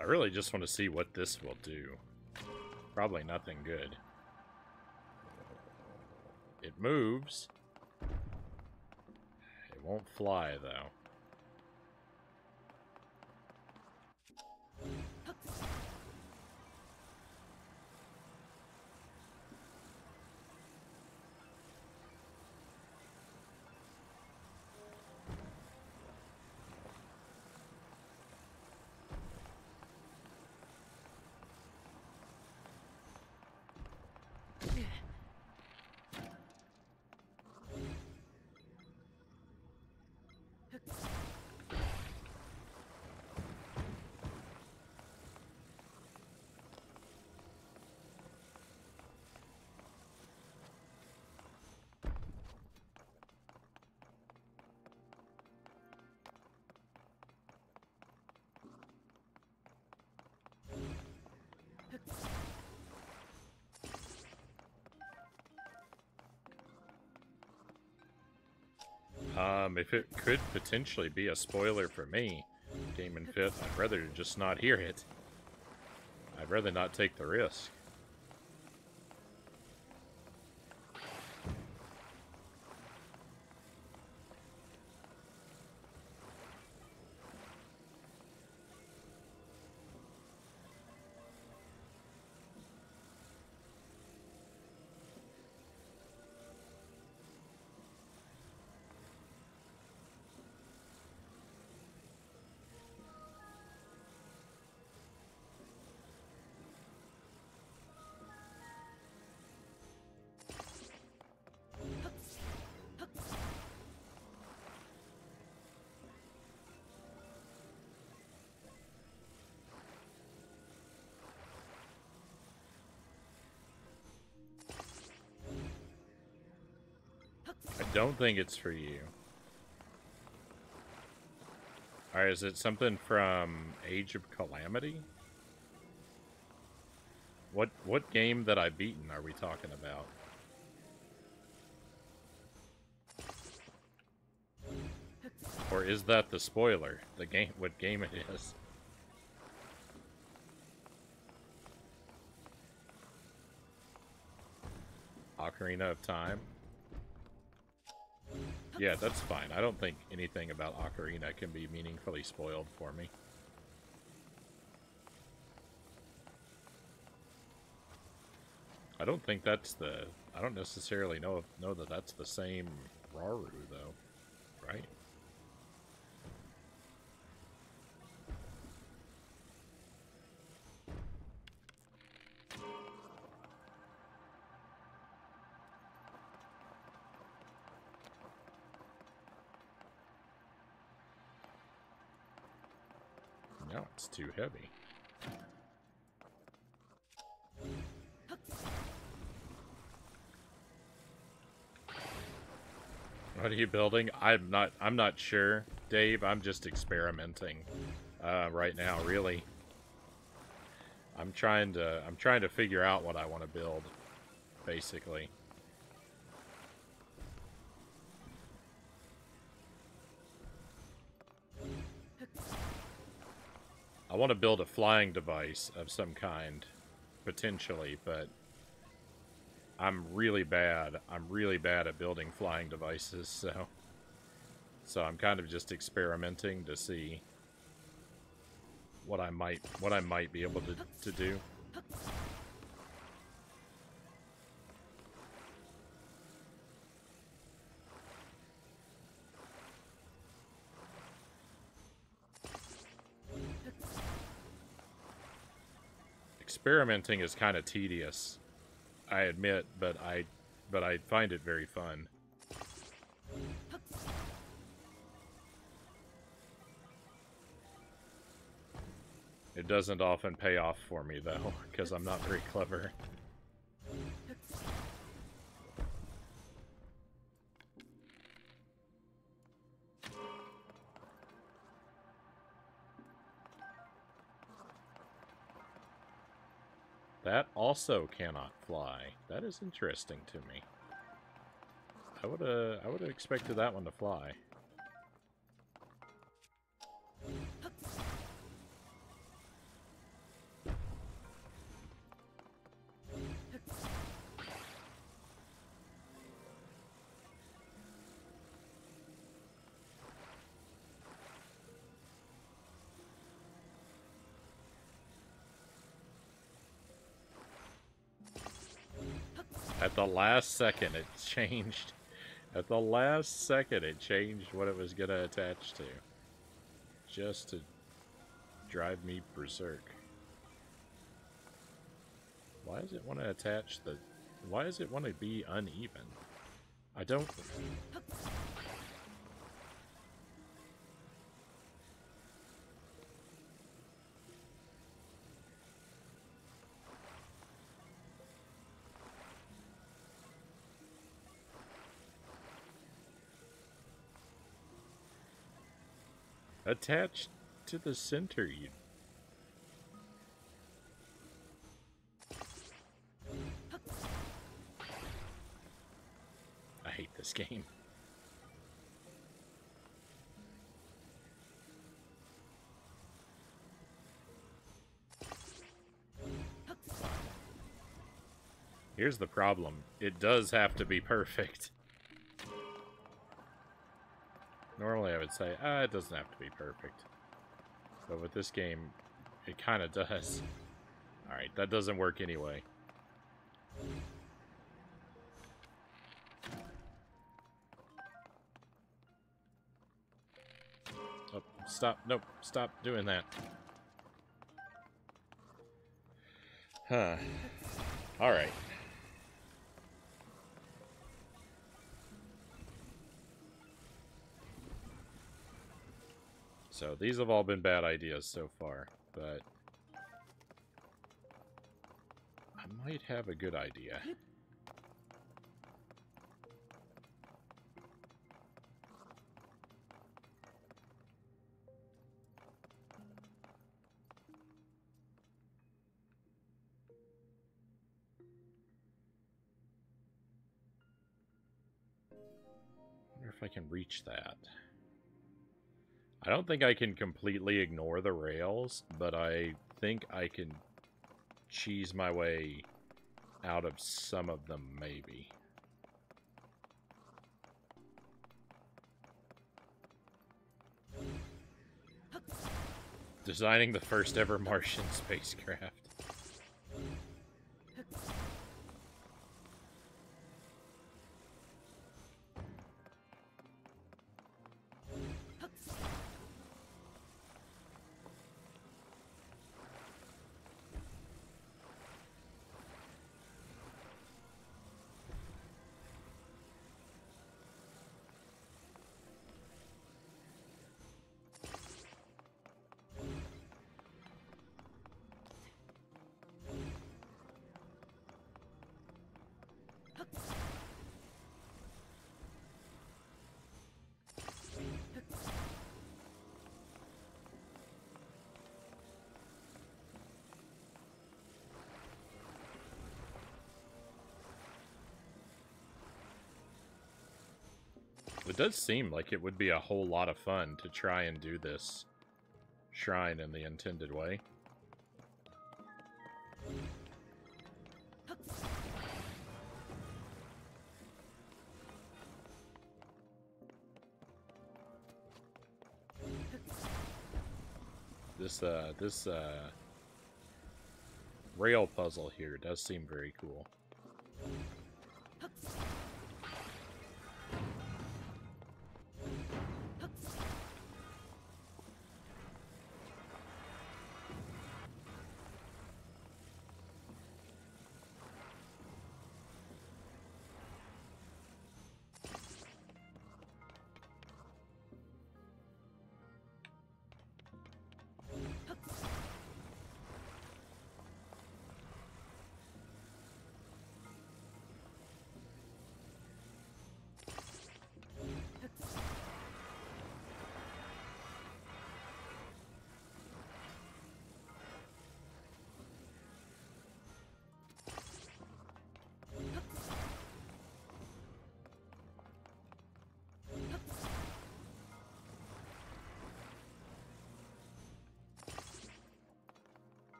I really just want to see what this will do. Probably nothing good. It moves. It won't fly, though. Um, if it could potentially be a spoiler for me, in 5th, I'd rather just not hear it. I'd rather not take the risk. Don't think it's for you. Alright, is it something from Age of Calamity? What what game that I've beaten are we talking about? Or is that the spoiler? The game what game it is? Ocarina of Time? Yeah, that's fine. I don't think anything about Ocarina can be meaningfully spoiled for me. I don't think that's the... I don't necessarily know know that that's the same Rauru, though. Too heavy. What are you building? I'm not I'm not sure, Dave. I'm just experimenting uh, right now, really. I'm trying to I'm trying to figure out what I want to build, basically. I want to build a flying device of some kind, potentially, but I'm really bad. I'm really bad at building flying devices, so... So I'm kind of just experimenting to see what I might what I might be able to, to do. Experimenting is kind of tedious. I admit, but I but I find it very fun. It doesn't often pay off for me though, because I'm not very clever. That also cannot fly. That is interesting to me. I would uh I would have expected that one to fly. Last second, it changed. At the last second, it changed what it was going to attach to. Just to drive me berserk. Why does it want to attach the... Why does it want to be uneven? I don't... Attached to the center, you... I hate this game. Here's the problem. It does have to be perfect. Normally I would say, ah, it doesn't have to be perfect. But with this game, it kind of does. Alright, that doesn't work anyway. Oh, stop. Nope. Stop doing that. Huh. Alright. So these have all been bad ideas so far, but I might have a good idea. I wonder if I can reach that. I don't think I can completely ignore the rails, but I think I can cheese my way out of some of them, maybe. Designing the first ever Martian spacecraft. It does seem like it would be a whole lot of fun to try and do this shrine in the intended way. This, uh, this, uh, rail puzzle here does seem very cool.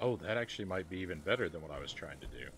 Oh, that actually might be even better than what I was trying to do.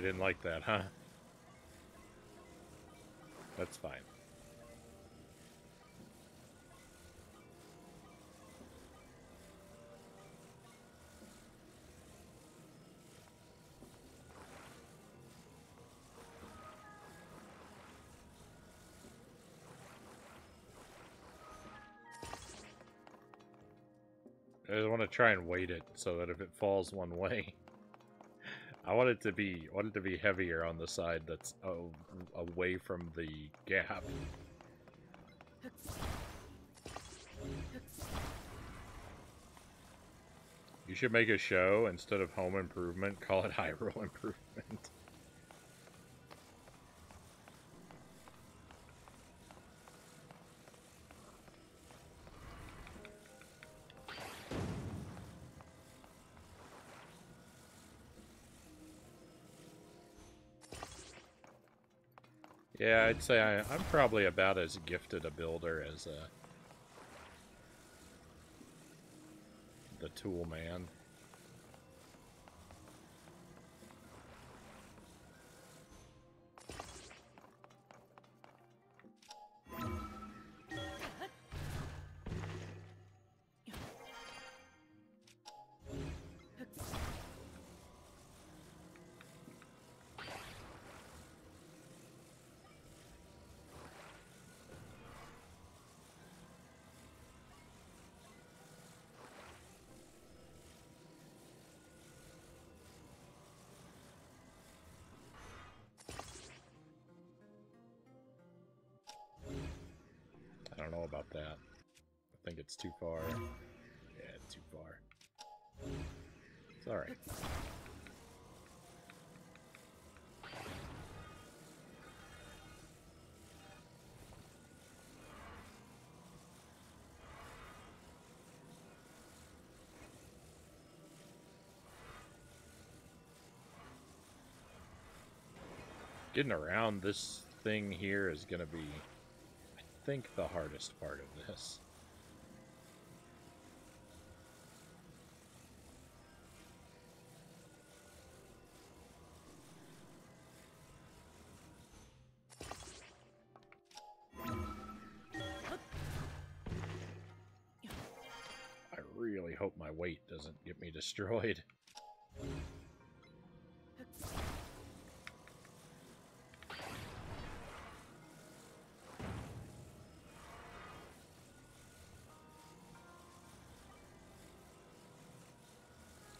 They didn't like that, huh? That's fine. I just want to try and weight it so that if it falls one way, I want it to be want it to be heavier on the side that's away from the gap. You should make a show instead of Home Improvement, call it Hyrule Improvement. I'd say I, am probably about as gifted a builder as uh, the tool man. It's too far. Yeah, too far. It's alright. Getting around this thing here is going to be I think the hardest part of this. Doesn't get me destroyed.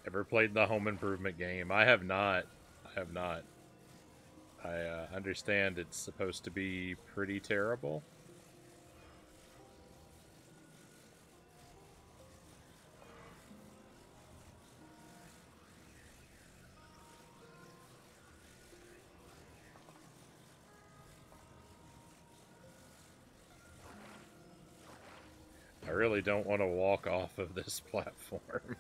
Ever played the Home Improvement game? I have not. I have not. I uh, understand it's supposed to be pretty terrible. I really don't want to walk off of this platform.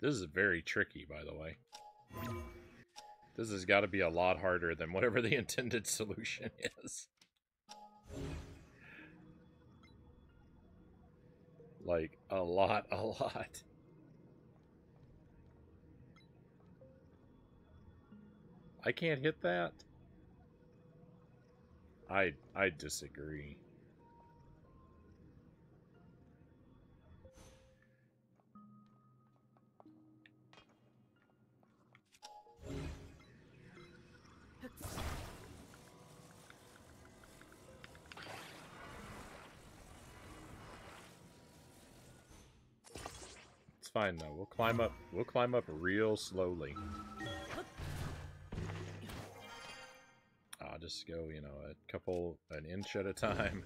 This is very tricky, by the way. This has got to be a lot harder than whatever the intended solution is. Like, a lot, a lot. I can't hit that? I I disagree. Fine though. We'll climb up. We'll climb up real slowly. I'll just go, you know, a couple, an inch at a time.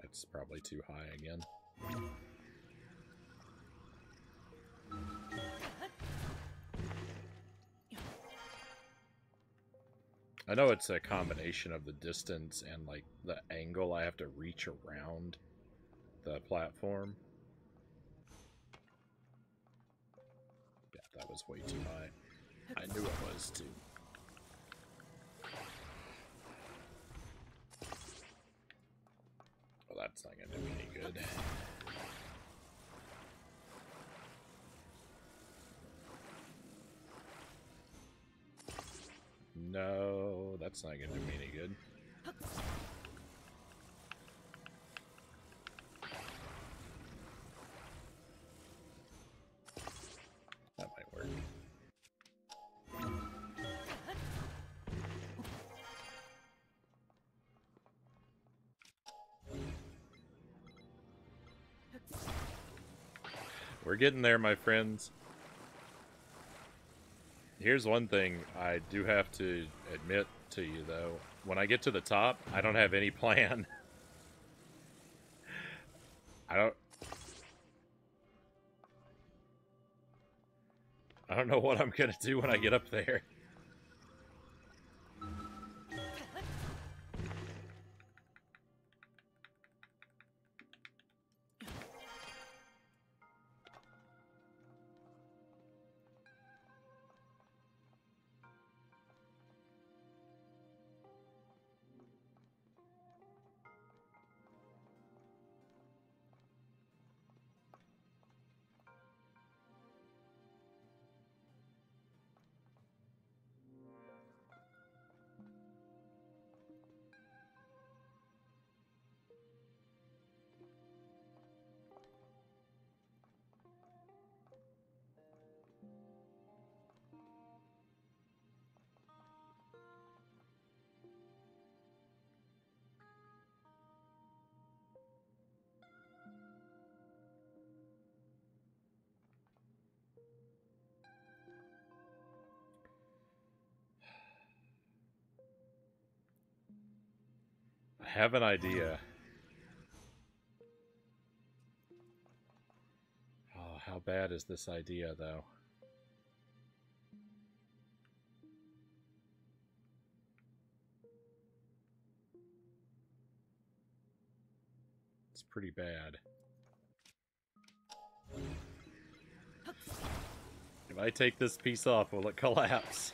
That's probably too high again. I know it's a combination of the distance and like the angle I have to reach around the platform. Yeah, that was way too high. I knew it was too. Well, that's not gonna do any good. No, that's not going to do me any good. That might work. We're getting there, my friends. Here's one thing I do have to admit to you, though. When I get to the top, I don't have any plan. I don't... I don't know what I'm gonna do when I get up there. Have an idea. Oh, how bad is this idea, though? It's pretty bad. If I take this piece off, will it collapse?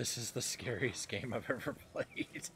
This is the scariest game I've ever played.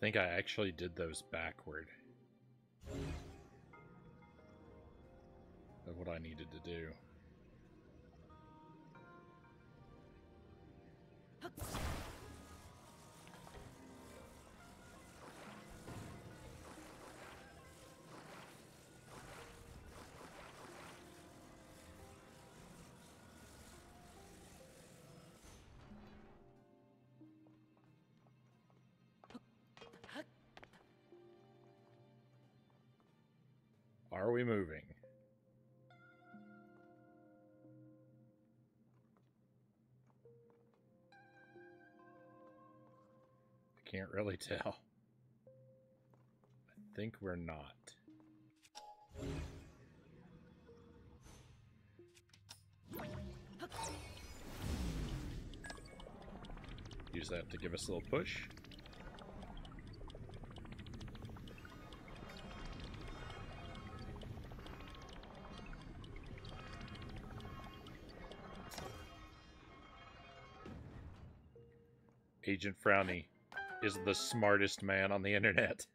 Think I actually did those backward. Of what I needed to do. Are we moving? I can't really tell. I think we're not. Use that to give us a little push. Agent Frownie is the smartest man on the internet.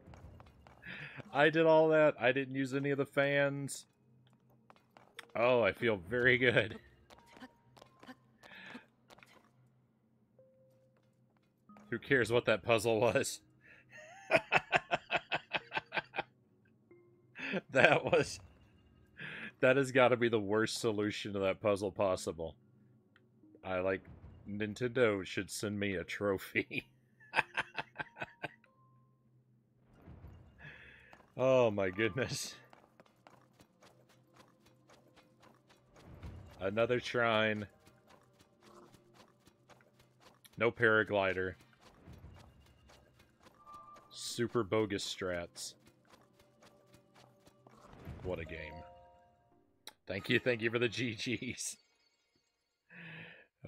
I did all that. I didn't use any of the fans. Oh, I feel very good. Who cares what that puzzle was? that was... That has got to be the worst solution to that puzzle possible. I, like, Nintendo should send me a trophy. oh my goodness. Another shrine. No paraglider. Super bogus strats. What a game. Thank you, thank you for the GG's.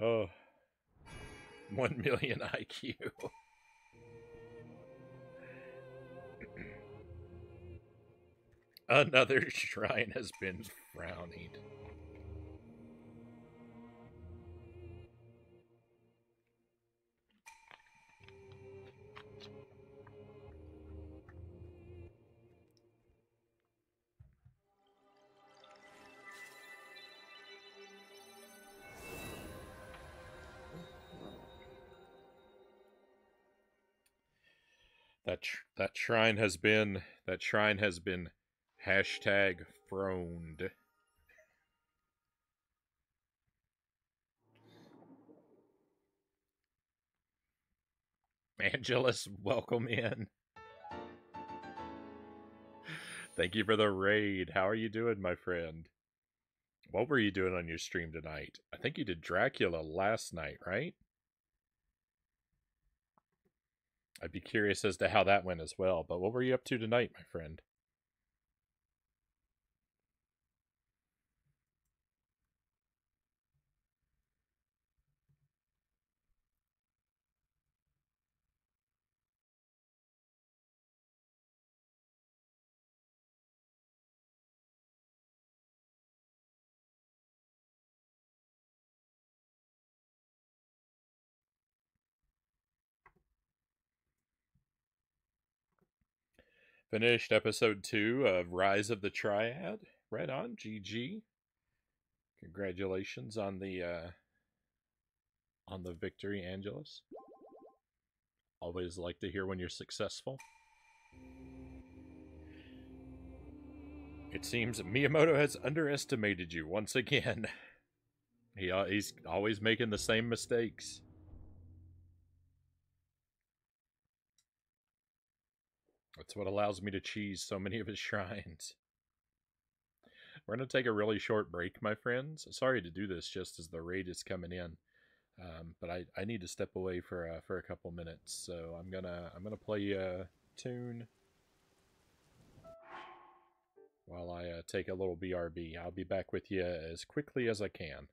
Oh. 1 million IQ. Another shrine has been frowning. That shrine has been that shrine has been hashtag froned. Angelus, welcome in. Thank you for the raid. How are you doing, my friend? What were you doing on your stream tonight? I think you did Dracula last night, right? I'd be curious as to how that went as well. But what were you up to tonight, my friend? Finished episode two of Rise of the Triad. Right on, GG. Congratulations on the uh, on the victory, Angelus. Always like to hear when you're successful. It seems Miyamoto has underestimated you once again. He, uh, he's always making the same mistakes. That's what allows me to cheese so many of his shrines. We're going to take a really short break, my friends. Sorry to do this just as the raid is coming in. Um, but I, I need to step away for uh, for a couple minutes, so I'm gonna I'm gonna play a tune while I uh, take a little BRB. I'll be back with you as quickly as I can.